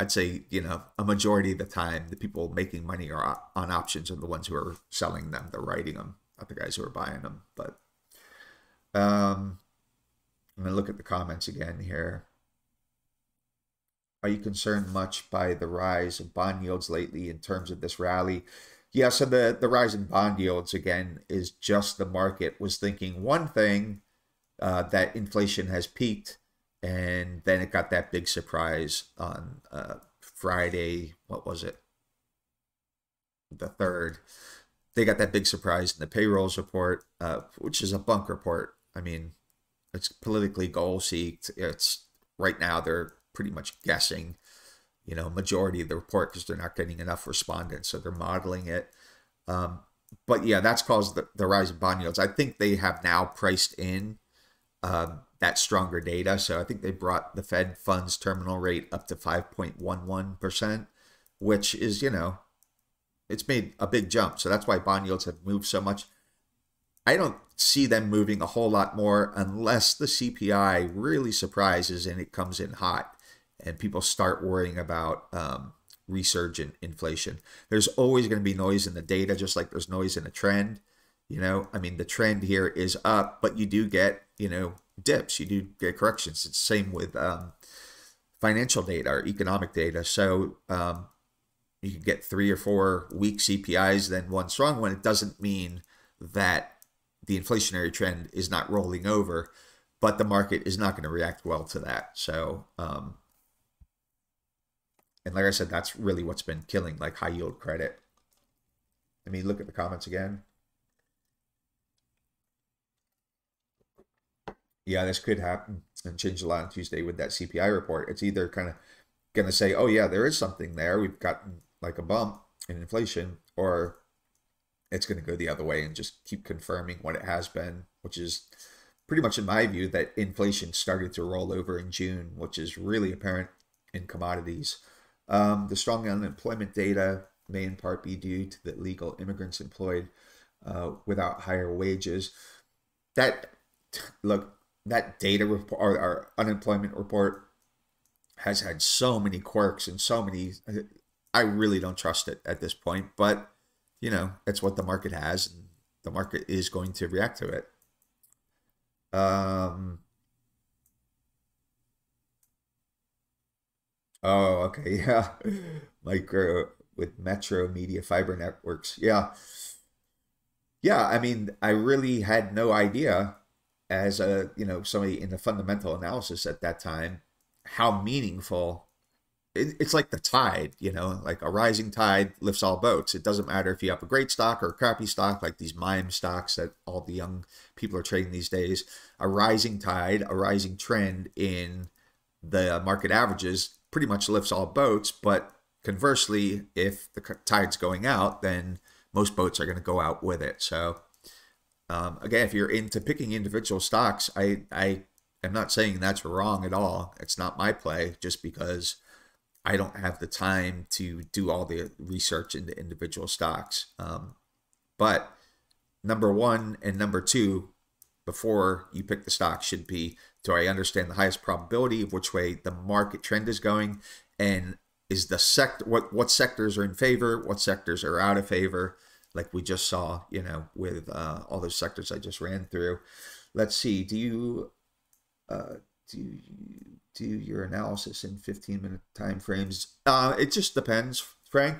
A: I'd say, you know, a majority of the time the people making money are on options are the ones who are selling them, they're writing them, not the guys who are buying them, but um I'm going to look at the comments again here. Are you concerned much by the rise of bond yields lately in terms of this rally? Yeah, so the, the rise in bond yields, again, is just the market was thinking one thing uh, that inflation has peaked, and then it got that big surprise on uh, Friday. What was it? The third. They got that big surprise in the payrolls report, uh, which is a bunk report. I mean, it's politically goal seeked. It's right now they're pretty much guessing, you know, majority of the report because they're not getting enough respondents, so they're modeling it. Um, but yeah, that's caused the, the rise in bond yields. I think they have now priced in um, that stronger data. So I think they brought the Fed funds terminal rate up to 5.11%, which is, you know, it's made a big jump. So that's why bond yields have moved so much. I don't see them moving a whole lot more unless the CPI really surprises and it comes in hot and people start worrying about um, resurgent inflation. There's always going to be noise in the data, just like there's noise in the trend. You know, I mean, the trend here is up, but you do get, you know, dips. You do get corrections. It's the same with um, financial data or economic data. So um, you can get three or four weak CPIs, then one strong one. It doesn't mean that the inflationary trend is not rolling over, but the market is not going to react well to that. So, um, and like I said, that's really what's been killing like high yield credit. I mean, look at the comments again. Yeah, this could happen and change a lot on Tuesday with that CPI report. It's either kind of going to say, oh, yeah, there is something there. We've gotten like a bump in inflation, or it's going to go the other way and just keep confirming what it has been, which is pretty much in my view that inflation started to roll over in June, which is really apparent in commodities. Um, the strong unemployment data may in part be due to the legal immigrants employed uh, without higher wages. That look that data report or, or unemployment report has had so many quirks and so many. I really don't trust it at this point, but you know, it's what the market has, and the market is going to react to it. Um. Oh, okay, yeah. Micro with Metromedia Fiber Networks. Yeah. Yeah, I mean, I really had no idea as a, you know, somebody in the fundamental analysis at that time how meaningful it, it's like the tide, you know, like a rising tide lifts all boats. It doesn't matter if you have a great stock or a crappy stock, like these meme stocks that all the young people are trading these days. A rising tide, a rising trend in the market averages pretty much lifts all boats. But conversely, if the tide's going out, then most boats are going to go out with it. So, um, again, if you're into picking individual stocks, I, I am not saying that's wrong at all. It's not my play just because I don't have the time to do all the research into individual stocks. Um, but number one and number two, before you pick the stock, should be do I understand the highest probability of which way the market trend is going, and is the sector what what sectors are in favor, what sectors are out of favor, like we just saw, you know, with uh, all those sectors I just ran through. Let's see. Do you uh, do you do your analysis in 15 minute time frames? Uh, it just depends, Frank.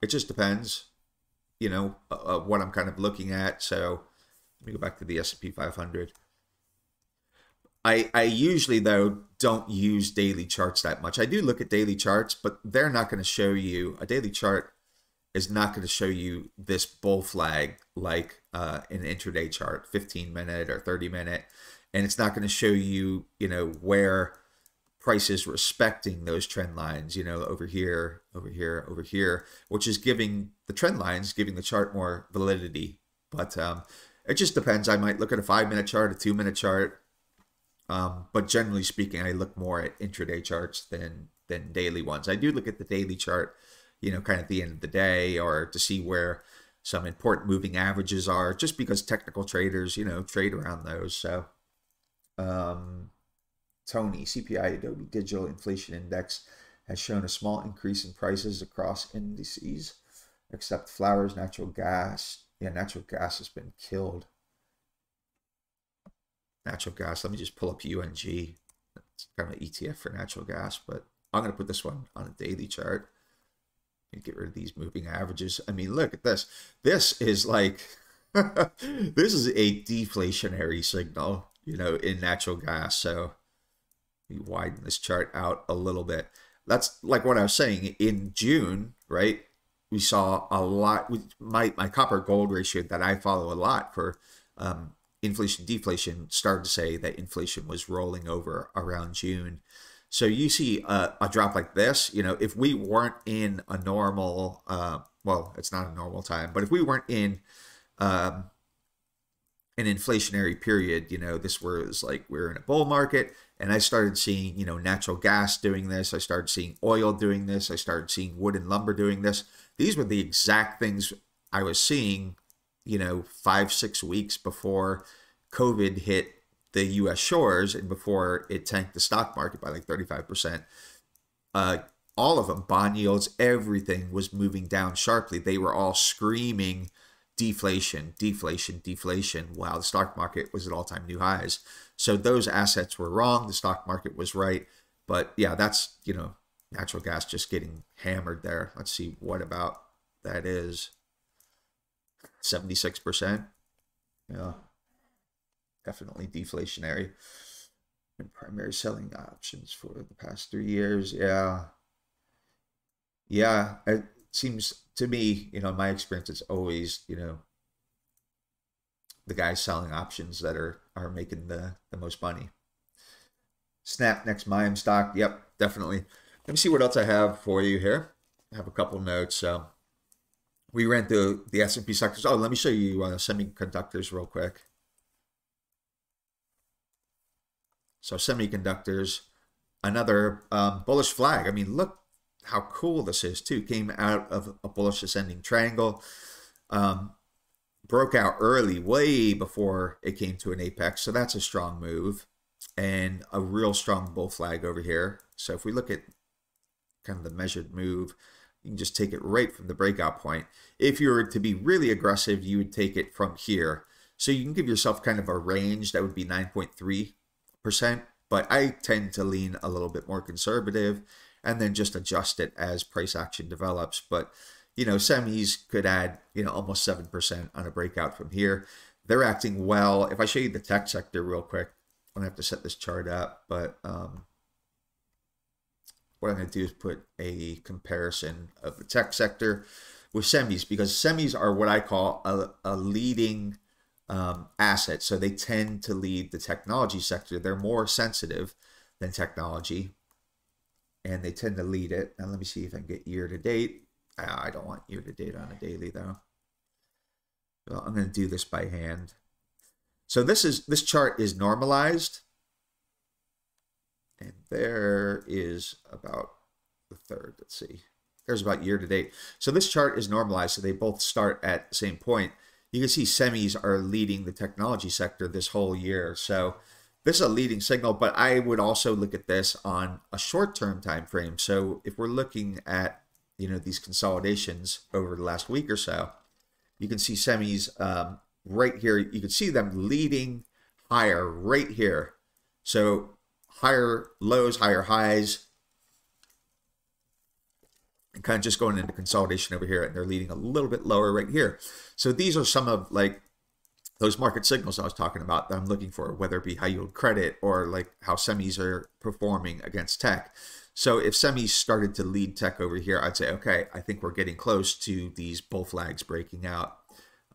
A: It just depends, you know, uh, what I'm kind of looking at. So let me go back to the S&P 500. I, I usually though don't use daily charts that much. I do look at daily charts, but they're not going to show you a daily chart is not going to show you this bull flag like uh, an intraday chart, 15 minute or 30 minute and it's not going to show you, you know, where price is respecting those trend lines, you know, over here, over here, over here, which is giving the trend lines, giving the chart more validity. But um, it just depends. I might look at a five minute chart, a two minute chart. Um, but generally speaking, I look more at intraday charts than than daily ones. I do look at the daily chart, you know, kind of the end of the day or to see where some important moving averages are, just because technical traders, you know, trade around those. So, um, Tony, CPI Adobe Digital Inflation Index has shown a small increase in prices across indices, except flowers, natural gas. Yeah, natural gas has been killed. Natural gas. Let me just pull up UNG. It's kind of an ETF for natural gas, but I'm going to put this one on a daily chart get rid of these moving averages. I mean, look at this. This is like, this is a deflationary signal, you know, in natural gas. So we widen this chart out a little bit. That's like what I was saying in June, right? We saw a lot. My my copper gold ratio that I follow a lot for um, inflation deflation started to say that inflation was rolling over around June. So you see a, a drop like this. You know, if we weren't in a normal, uh, well, it's not a normal time, but if we weren't in um, an inflationary period, you know, this was like we we're in a bull market and I started seeing, you know, natural gas doing this. I started seeing oil doing this. I started seeing wood and lumber doing this. These were the exact things I was seeing, you know, five, six weeks before COVID hit the US shores and before it tanked the stock market by like 35%. Uh, all of them, bond yields, everything was moving down sharply. They were all screaming deflation, deflation, deflation, while the stock market was at all time new highs. So those assets were wrong. The stock market was right. But yeah, that's, you know, natural gas just getting hammered there. Let's see what about that is. 76%. Yeah. Definitely deflationary. And primary selling options for the past three years. Yeah. Yeah. It seems to me, you know, my experience is always, you know, the guys selling options that are are making the, the most money. Snap next meme stock. Yep, definitely. Let me see what else I have for you here. I have a couple notes. So we ran through the S&P sectors. Oh, let me show you uh, semiconductors real quick. So semiconductors, another um, bullish flag. I mean, look how cool this is too. Came out of a bullish ascending triangle. Um, broke out early, way before it came to an apex. So that's a strong move and a real strong bull flag over here. So if we look at kind of the measured move, you can just take it right from the breakout point. If you were to be really aggressive, you would take it from here. So you can give yourself kind of a range that would be 9.3%, but I tend to lean a little bit more conservative and then just adjust it as price action develops. But you know, semis could add, you know, almost 7% on a breakout from here. They're acting well. If I show you the tech sector real quick, I'm going to have to set this chart up, but um, what I'm going to do is put a comparison of the tech sector with semis because semis are what I call a, a leading um, asset. So they tend to lead the technology sector. They're more sensitive than technology and they tend to lead it. Now let me see if I can get year to date. I don't want year to date on a daily though. Well, I'm going to do this by hand. So this is this chart is normalized. And there is about the third. Let's see. There's about year to date. So this chart is normalized. So they both start at the same point. You can see semis are leading the technology sector this whole year. So this is a leading signal, but I would also look at this on a short-term time frame. So if we're looking at you know these consolidations over the last week or so, you can see semis um, right here. You can see them leading higher right here. So higher lows, higher highs, and kind of just going into consolidation over here, and they're leading a little bit lower right here. So these are some of like those market signals I was talking about that I'm looking for, whether it be high yield credit or like how semis are performing against tech. So if semis started to lead tech over here, I'd say, okay, I think we're getting close to these bull flags breaking out.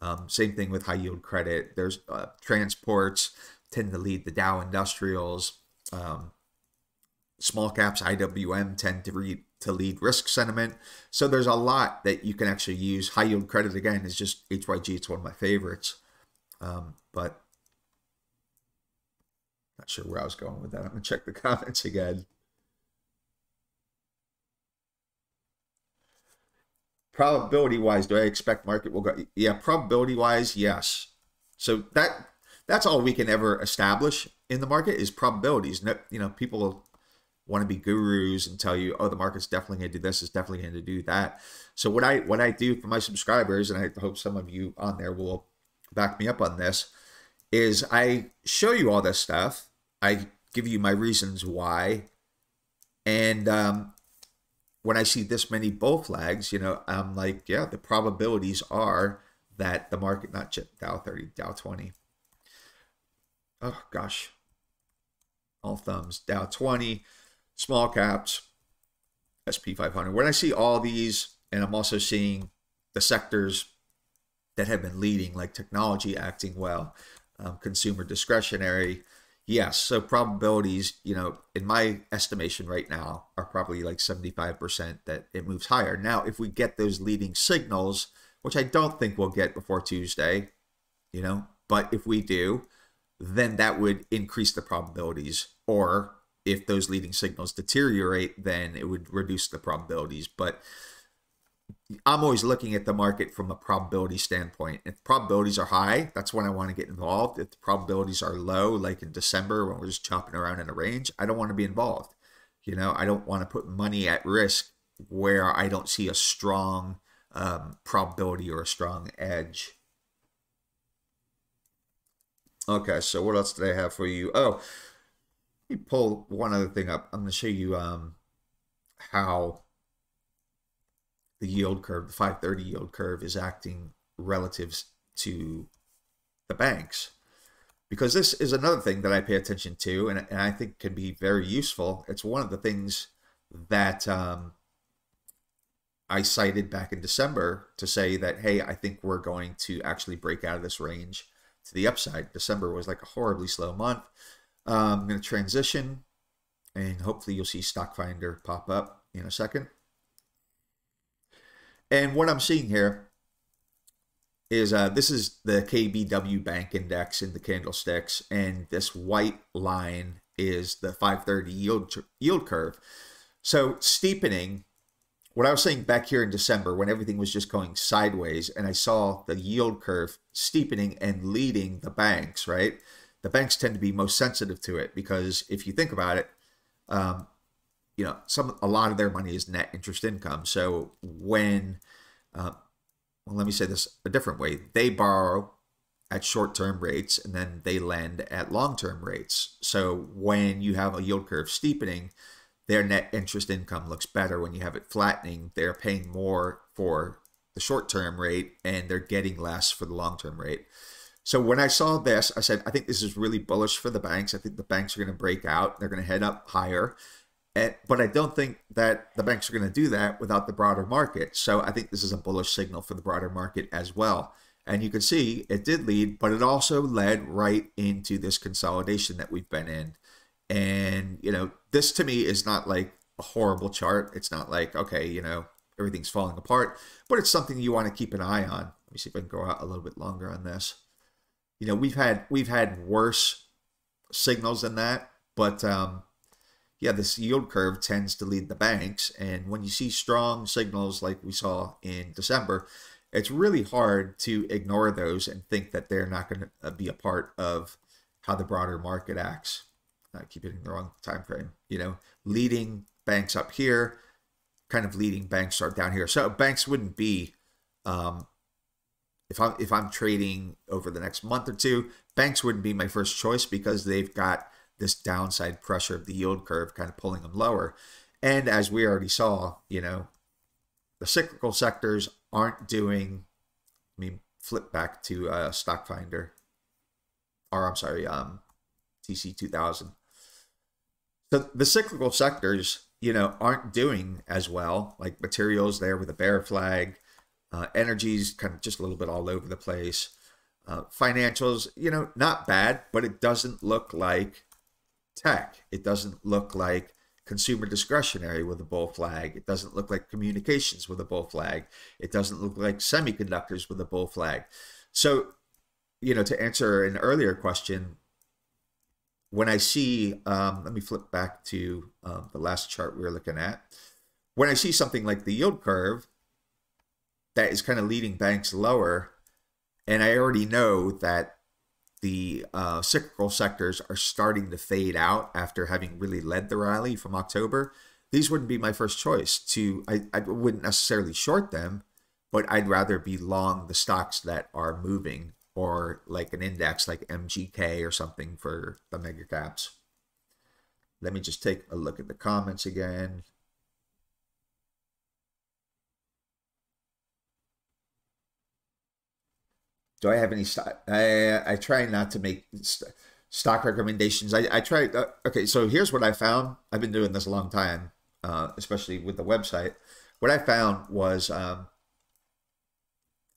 A: Um, same thing with high yield credit. There's uh, transports tend to lead the Dow Industrials. Um, small caps, IWM tend to read to lead risk sentiment. So there's a lot that you can actually use. High yield credit again is just HYG. It's one of my favorites. Um, but Not sure where I was going with that. I'm gonna check the comments again. Probability wise, do I expect market will go? Yeah, probability wise, yes. So that that's all we can ever establish in the market is probabilities. You know, people want to be gurus and tell you, oh, the market's definitely going to do this, it's definitely going to do that. So what I what I do for my subscribers, and I hope some of you on there will back me up on this, is I show you all this stuff. I give you my reasons why, and um, when I see this many bull flags, you know, I'm like, yeah, the probabilities are that the market, not Dow 30, Dow 20. Oh gosh, all thumbs. Dow 20, small caps, SP 500. When I see all these, and I'm also seeing the sectors that have been leading, like technology acting well, um, consumer discretionary. Yes, so probabilities, you know, in my estimation right now, are probably like 75% that it moves higher. Now, if we get those leading signals, which I don't think we'll get before Tuesday, you know, but if we do, then that would increase the probabilities. Or if those leading signals deteriorate, then it would reduce the probabilities. But I'm always looking at the market from a probability standpoint. If probabilities are high, that's when I want to get involved. If the probabilities are low, like in December when we're just chopping around in a range, I don't want to be involved. You know, I don't want to put money at risk where I don't see a strong um, probability or a strong edge. Okay, so what else did I have for you? Oh, let me pull one other thing up. I'm going to show you um, how the yield curve, the 530 yield curve, is acting relative to the banks. Because this is another thing that I pay attention to and, and I think can be very useful. It's one of the things that um, I cited back in December to say that, hey, I think we're going to actually break out of this range to the upside. December was like a horribly slow month. Um, I'm going to transition and hopefully you'll see StockFinder pop up in a second. And what I'm seeing here is uh, this is the KBW Bank Index in the candlesticks, and this white line is the 530 yield yield curve. So steepening. What I was saying back here in December, when everything was just going sideways, and I saw the yield curve steepening and leading the banks, right? The banks tend to be most sensitive to it because if you think about it, um, you know, some a lot of their money is net interest income. So when, uh, well, let me say this a different way: they borrow at short-term rates and then they lend at long-term rates. So when you have a yield curve steepening, their net interest income looks better. When you have it flattening, they're paying more for the short-term rate and they're getting less for the long-term rate. So when I saw this, I said, I think this is really bullish for the banks. I think the banks are going to break out. They're going to head up higher. And, but I don't think that the banks are going to do that without the broader market. So I think this is a bullish signal for the broader market as well. And you can see it did lead, but it also led right into this consolidation that we've been in. And, you know, this to me is not like a horrible chart. It's not like, okay, you know, everything's falling apart, but it's something you want to keep an eye on. Let me see if I can go out a little bit longer on this. You know, we've had we've had worse signals than that, but um, yeah, this yield curve tends to lead the banks. And when you see strong signals like we saw in December, it's really hard to ignore those and think that they're not going to uh, be a part of how the broader market acts. I keep the wrong time frame. You know, leading banks up here, kind of leading banks are down here. So banks wouldn't be, um, if I'm if I'm trading over the next month or two, banks wouldn't be my first choice because they've got this downside pressure of the yield curve kind of pulling them lower. And as we already saw, you know, the cyclical sectors aren't doing, I mean, flip back to uh, StockFinder, or I'm sorry, um, TC2000. So the cyclical sectors, you know, aren't doing as well. Like materials there with a bear flag, uh, energies kind of just a little bit all over the place. Uh, financials, you know, not bad, but it doesn't look like tech. It doesn't look like consumer discretionary with a bull flag. It doesn't look like communications with a bull flag. It doesn't look like semiconductors with a bull flag. So, you know, to answer an earlier question, when I see, um, let me flip back to um, the last chart we were looking at. When I see something like the yield curve that is kind of leading banks lower, and I already know that the uh, cyclical sectors are starting to fade out after having really led the rally from October, these wouldn't be my first choice. To I, I wouldn't necessarily short them, but I'd rather be long the stocks that are moving or like an index like MGK or something for the mega caps. Let me just take a look at the comments again. Do I have any stock? I, I try not to make st stock recommendations. I, I try. Uh, okay, so here's what I found. I've been doing this a long time, uh, especially with the website. What I found was um,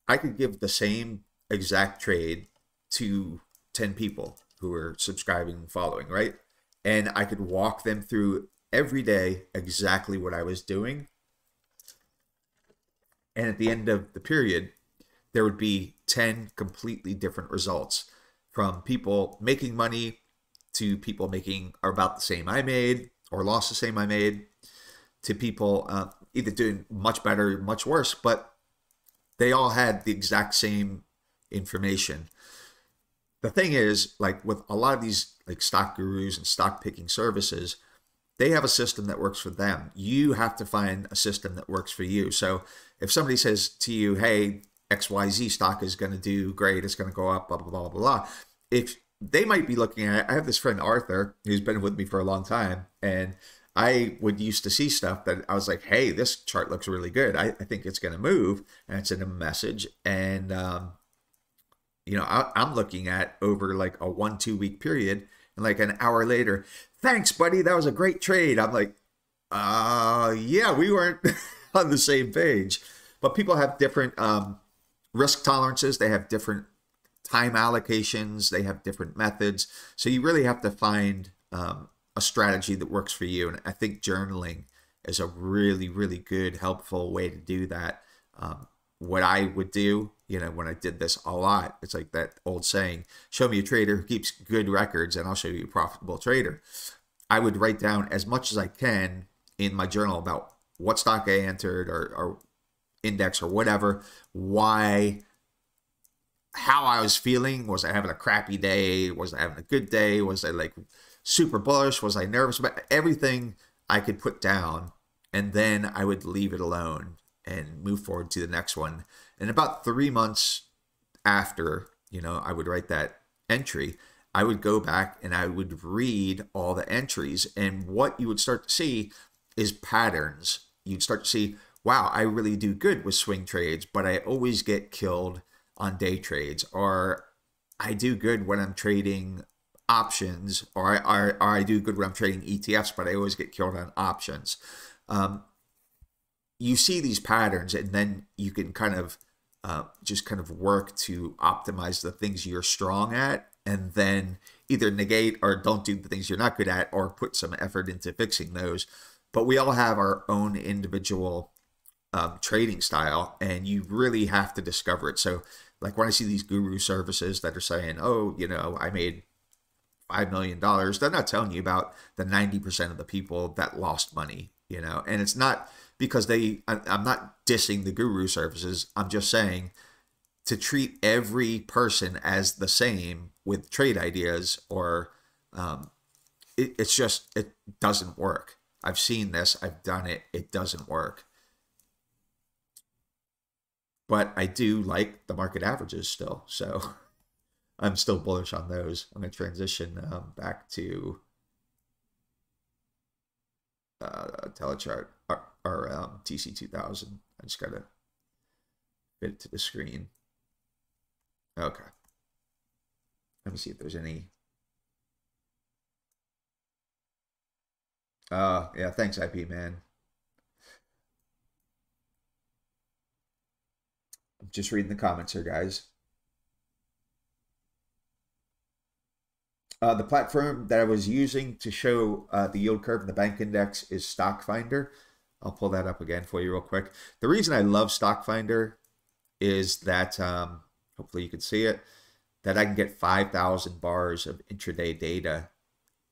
A: I could give the same exact trade to 10 people who are subscribing and following, right? And I could walk them through every day exactly what I was doing. And at the end of the period, there would be 10 completely different results from people making money to people making about the same I made or lost the same I made to people uh, either doing much better, much worse, but they all had the exact same information. The thing is, like with a lot of these like stock gurus and stock picking services, they have a system that works for them. You have to find a system that works for you. So if somebody says to you, hey, XYZ stock is going to do great, it's going to go up, blah, blah, blah, blah, blah. If they might be looking at, I have this friend Arthur who's been with me for a long time, and I would used to see stuff that I was like, hey, this chart looks really good. I, I think it's going to move. And it's in a message. And um, you know, I, I'm looking at over like a one, two week period. And like an hour later, thanks, buddy. That was a great trade. I'm like, uh, yeah, we weren't on the same page. But people have different um, risk tolerances. They have different time allocations. They have different methods. So you really have to find um, a strategy that works for you. And I think journaling is a really, really good, helpful way to do that. Um, what I would do, you know, when I did this a lot, it's like that old saying, show me a trader who keeps good records and I'll show you a profitable trader. I would write down as much as I can in my journal about what stock I entered or, or index or whatever, why, how I was feeling. Was I having a crappy day? Was I having a good day? Was I like super bullish? Was I nervous? But everything I could put down and then I would leave it alone and move forward to the next one. And about three months after, you know, I would write that entry, I would go back and I would read all the entries. And what you would start to see is patterns. You'd start to see, wow, I really do good with swing trades, but I always get killed on day trades. Or I do good when I'm trading options, or I, or, or I do good when I'm trading ETFs, but I always get killed on options. Um, you see these patterns and then you can kind of uh, just kind of work to optimize the things you're strong at and then either negate or don't do the things you're not good at or put some effort into fixing those but we all have our own individual um, trading style and you really have to discover it so like when i see these guru services that are saying oh you know i made $5 million they're not telling you about the 90% of the people that lost money you know and it's not because they I'm not dissing the guru services. I'm just saying to treat every person as the same with trade ideas or um, it, it's just it doesn't work. I've seen this. I've done it. It doesn't work. But I do like the market averages still. So I'm still bullish on those. I'm going to transition um, back to uh, TeleChart or, or um, TC2000. I just gotta fit it to the screen. Okay. Let me see if there's any. Uh, yeah, thanks, IP man. Just reading the comments here, guys. Uh, the platform that I was using to show uh, the yield curve and the bank index is StockFinder. I'll pull that up again for you real quick. The reason I love StockFinder is that, um, hopefully you can see it, that I can get 5,000 bars of intraday data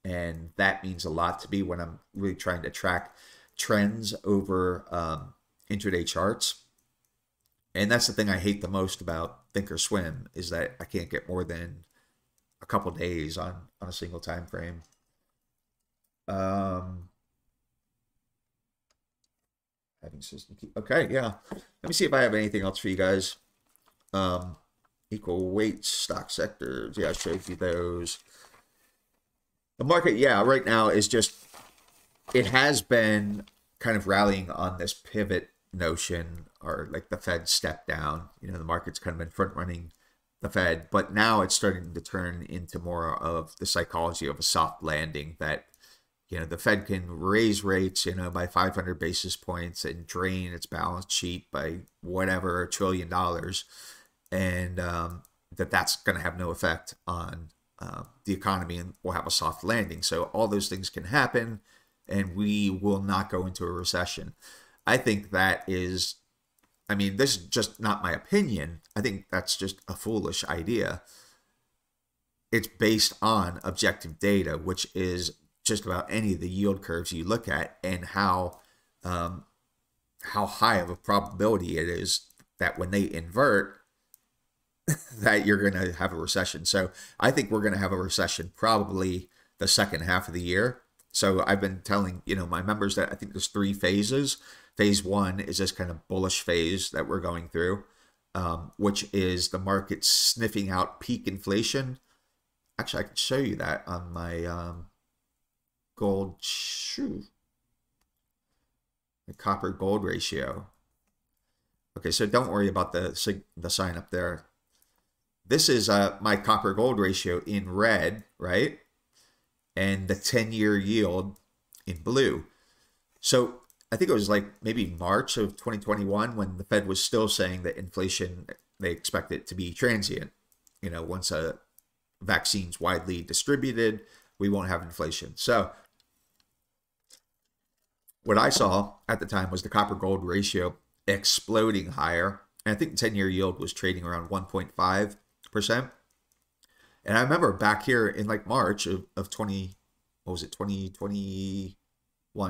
A: And that means a lot to me when I'm really trying to track trends over um, intraday charts. And that's the thing I hate the most about Thinkorswim is that I can't get more than a couple days on on a single time frame. Um, having system key. Okay, yeah. Let me see if I have anything else for you guys. Um, equal weight stock sectors. Yeah, I showed you those. The market, yeah, right now is just it has been kind of rallying on this pivot notion or like the Fed step down. You know, the market's kind of been front running the Fed, but now it's starting to turn into more of the psychology of a soft landing that you know the Fed can raise rates, you know, by 500 basis points and drain its balance sheet by whatever trillion dollars, and um, that that's going to have no effect on uh, the economy and we'll have a soft landing. So all those things can happen, and we will not go into a recession. I think that is, I mean, this is just not my opinion. I think that's just a foolish idea. It's based on objective data, which is just about any of the yield curves you look at and how um, how high of a probability it is that when they invert that you're going to have a recession. So I think we're going to have a recession probably the second half of the year. So I've been telling you know my members that I think there's three phases. Phase one is this kind of bullish phase that we're going through, um, which is the market sniffing out peak inflation. Actually, I can show you that on my um, gold shoe, the copper gold ratio. Okay, so don't worry about the the sign up there. This is uh, my copper gold ratio in red, right? And the 10 year yield in blue. So I think it was like maybe March of 2021 when the Fed was still saying that inflation, they expect it to be transient. You know, once a vaccine's widely distributed, we won't have inflation. So what I saw at the time was the copper gold ratio exploding higher. And I think the 10 year yield was trading around 1.5%. And I remember back here in like March of, of 20, what was it, 2021?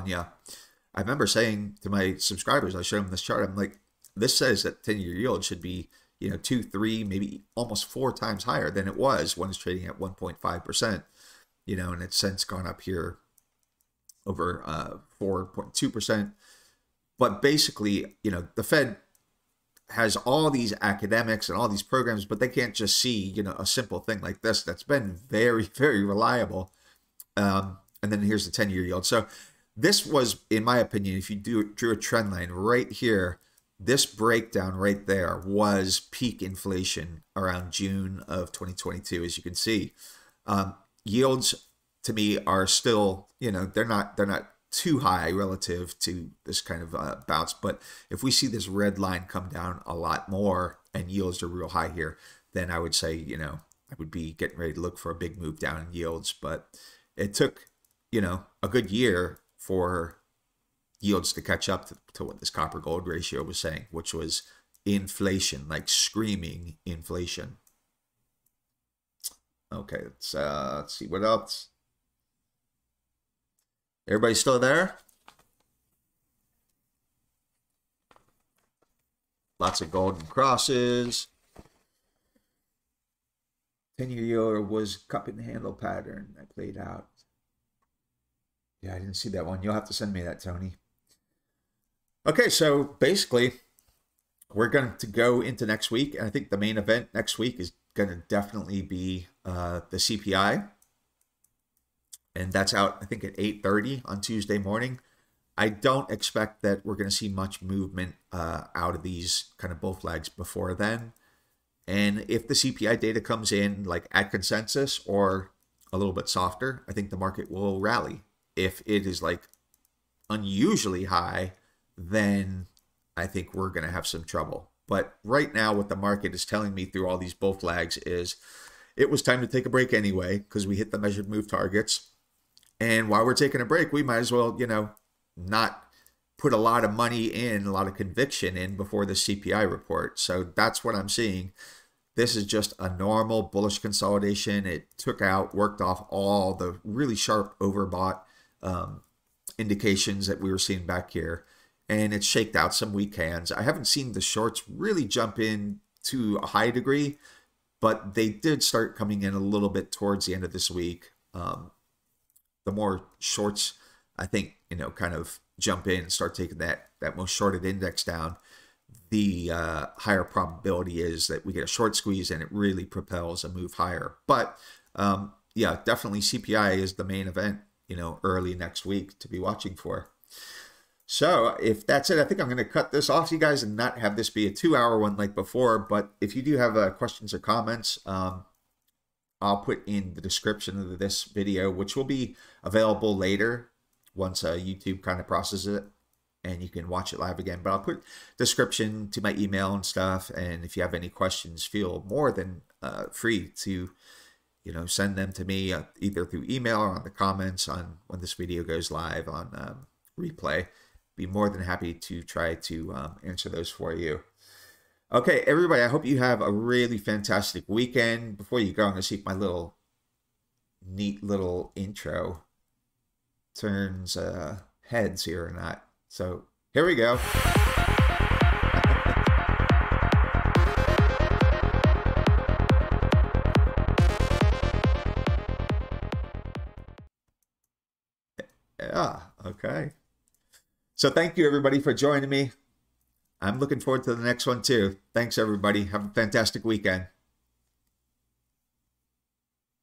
A: Yeah. I remember saying to my subscribers, I showed them this chart. I'm like, this says that 10 year yield should be, you know, two, three, maybe almost four times higher than it was when it's trading at 1.5%, you know, and it's since gone up here over uh, 4.2%. But basically, you know, the Fed has all these academics and all these programs, but they can't just see, you know, a simple thing like this that's been very, very reliable. Um, and then here's the 10 year yield. So this was, in my opinion, if you do drew a trend line right here, this breakdown right there was peak inflation around June of 2022, as you can see. Um, yields to me are still, you know, they're not they're not too high relative to this kind of uh, bounce. But if we see this red line come down a lot more and yields are real high here, then I would say, you know, I would be getting ready to look for a big move down in yields. But it took, you know, a good year for yields to catch up to, to what this copper gold ratio was saying, which was inflation, like screaming inflation. Okay, let's uh, let's see what else. Everybody still there? Lots of golden crosses. 10 year yield was cup and handle pattern that played out. Yeah, I didn't see that one. You'll have to send me that, Tony. Okay, so basically, we're going to go into next week. And I think the main event next week is going to definitely be uh, the CPI and that's out I think at 8:30 on Tuesday morning. I don't expect that we're going to see much movement uh, out of these kind of bull flags before then. And if the CPI data comes in like at consensus or a little bit softer, I think the market will rally. If it is like unusually high, then I think we're going to have some trouble. But right now, what the market is telling me through all these bull flags is it was time to take a break anyway because we hit the measured move targets. And while we're taking a break, we might as well, you know, not put a lot of money in, a lot of conviction in before the CPI report. So that's what I'm seeing. this is just a normal bullish consolidation. It took out, worked off all the really sharp overbought um, indications that we were seeing back here. And it shaked out some weak hands. I haven't seen the shorts really jump in to a high degree, but they did start coming in a little bit towards the end of this week. Um, the more shorts, I think, you know, kind of jump in and start taking that that most shorted index down, the uh, higher probability is that we get a short squeeze and it really propels a move higher. But um, yeah, definitely CPI is the main event, you know, early next week to be watching for. So if that's it, I think I'm going to cut this off, you guys, and not have this be a two-hour one like before. But if you do have uh, questions or comments, um, I'll put in the description of this video, which will be available later once uh, YouTube kind of processes it and you can watch it live again. But I'll put description to my email and stuff. And if you have any questions, feel more than uh, free to, you know, send them to me uh, either through email or on the comments on when this video goes live on um, replay. Be more than happy to try to um, answer those for you. Okay, everybody, I hope you have a really fantastic weekend. Before you go, I'm going to see if my little neat little intro turns uh, heads here or not. So here we go. Okay. So thank you everybody for joining me. I'm looking forward to the next one too. Thanks everybody. Have a fantastic weekend.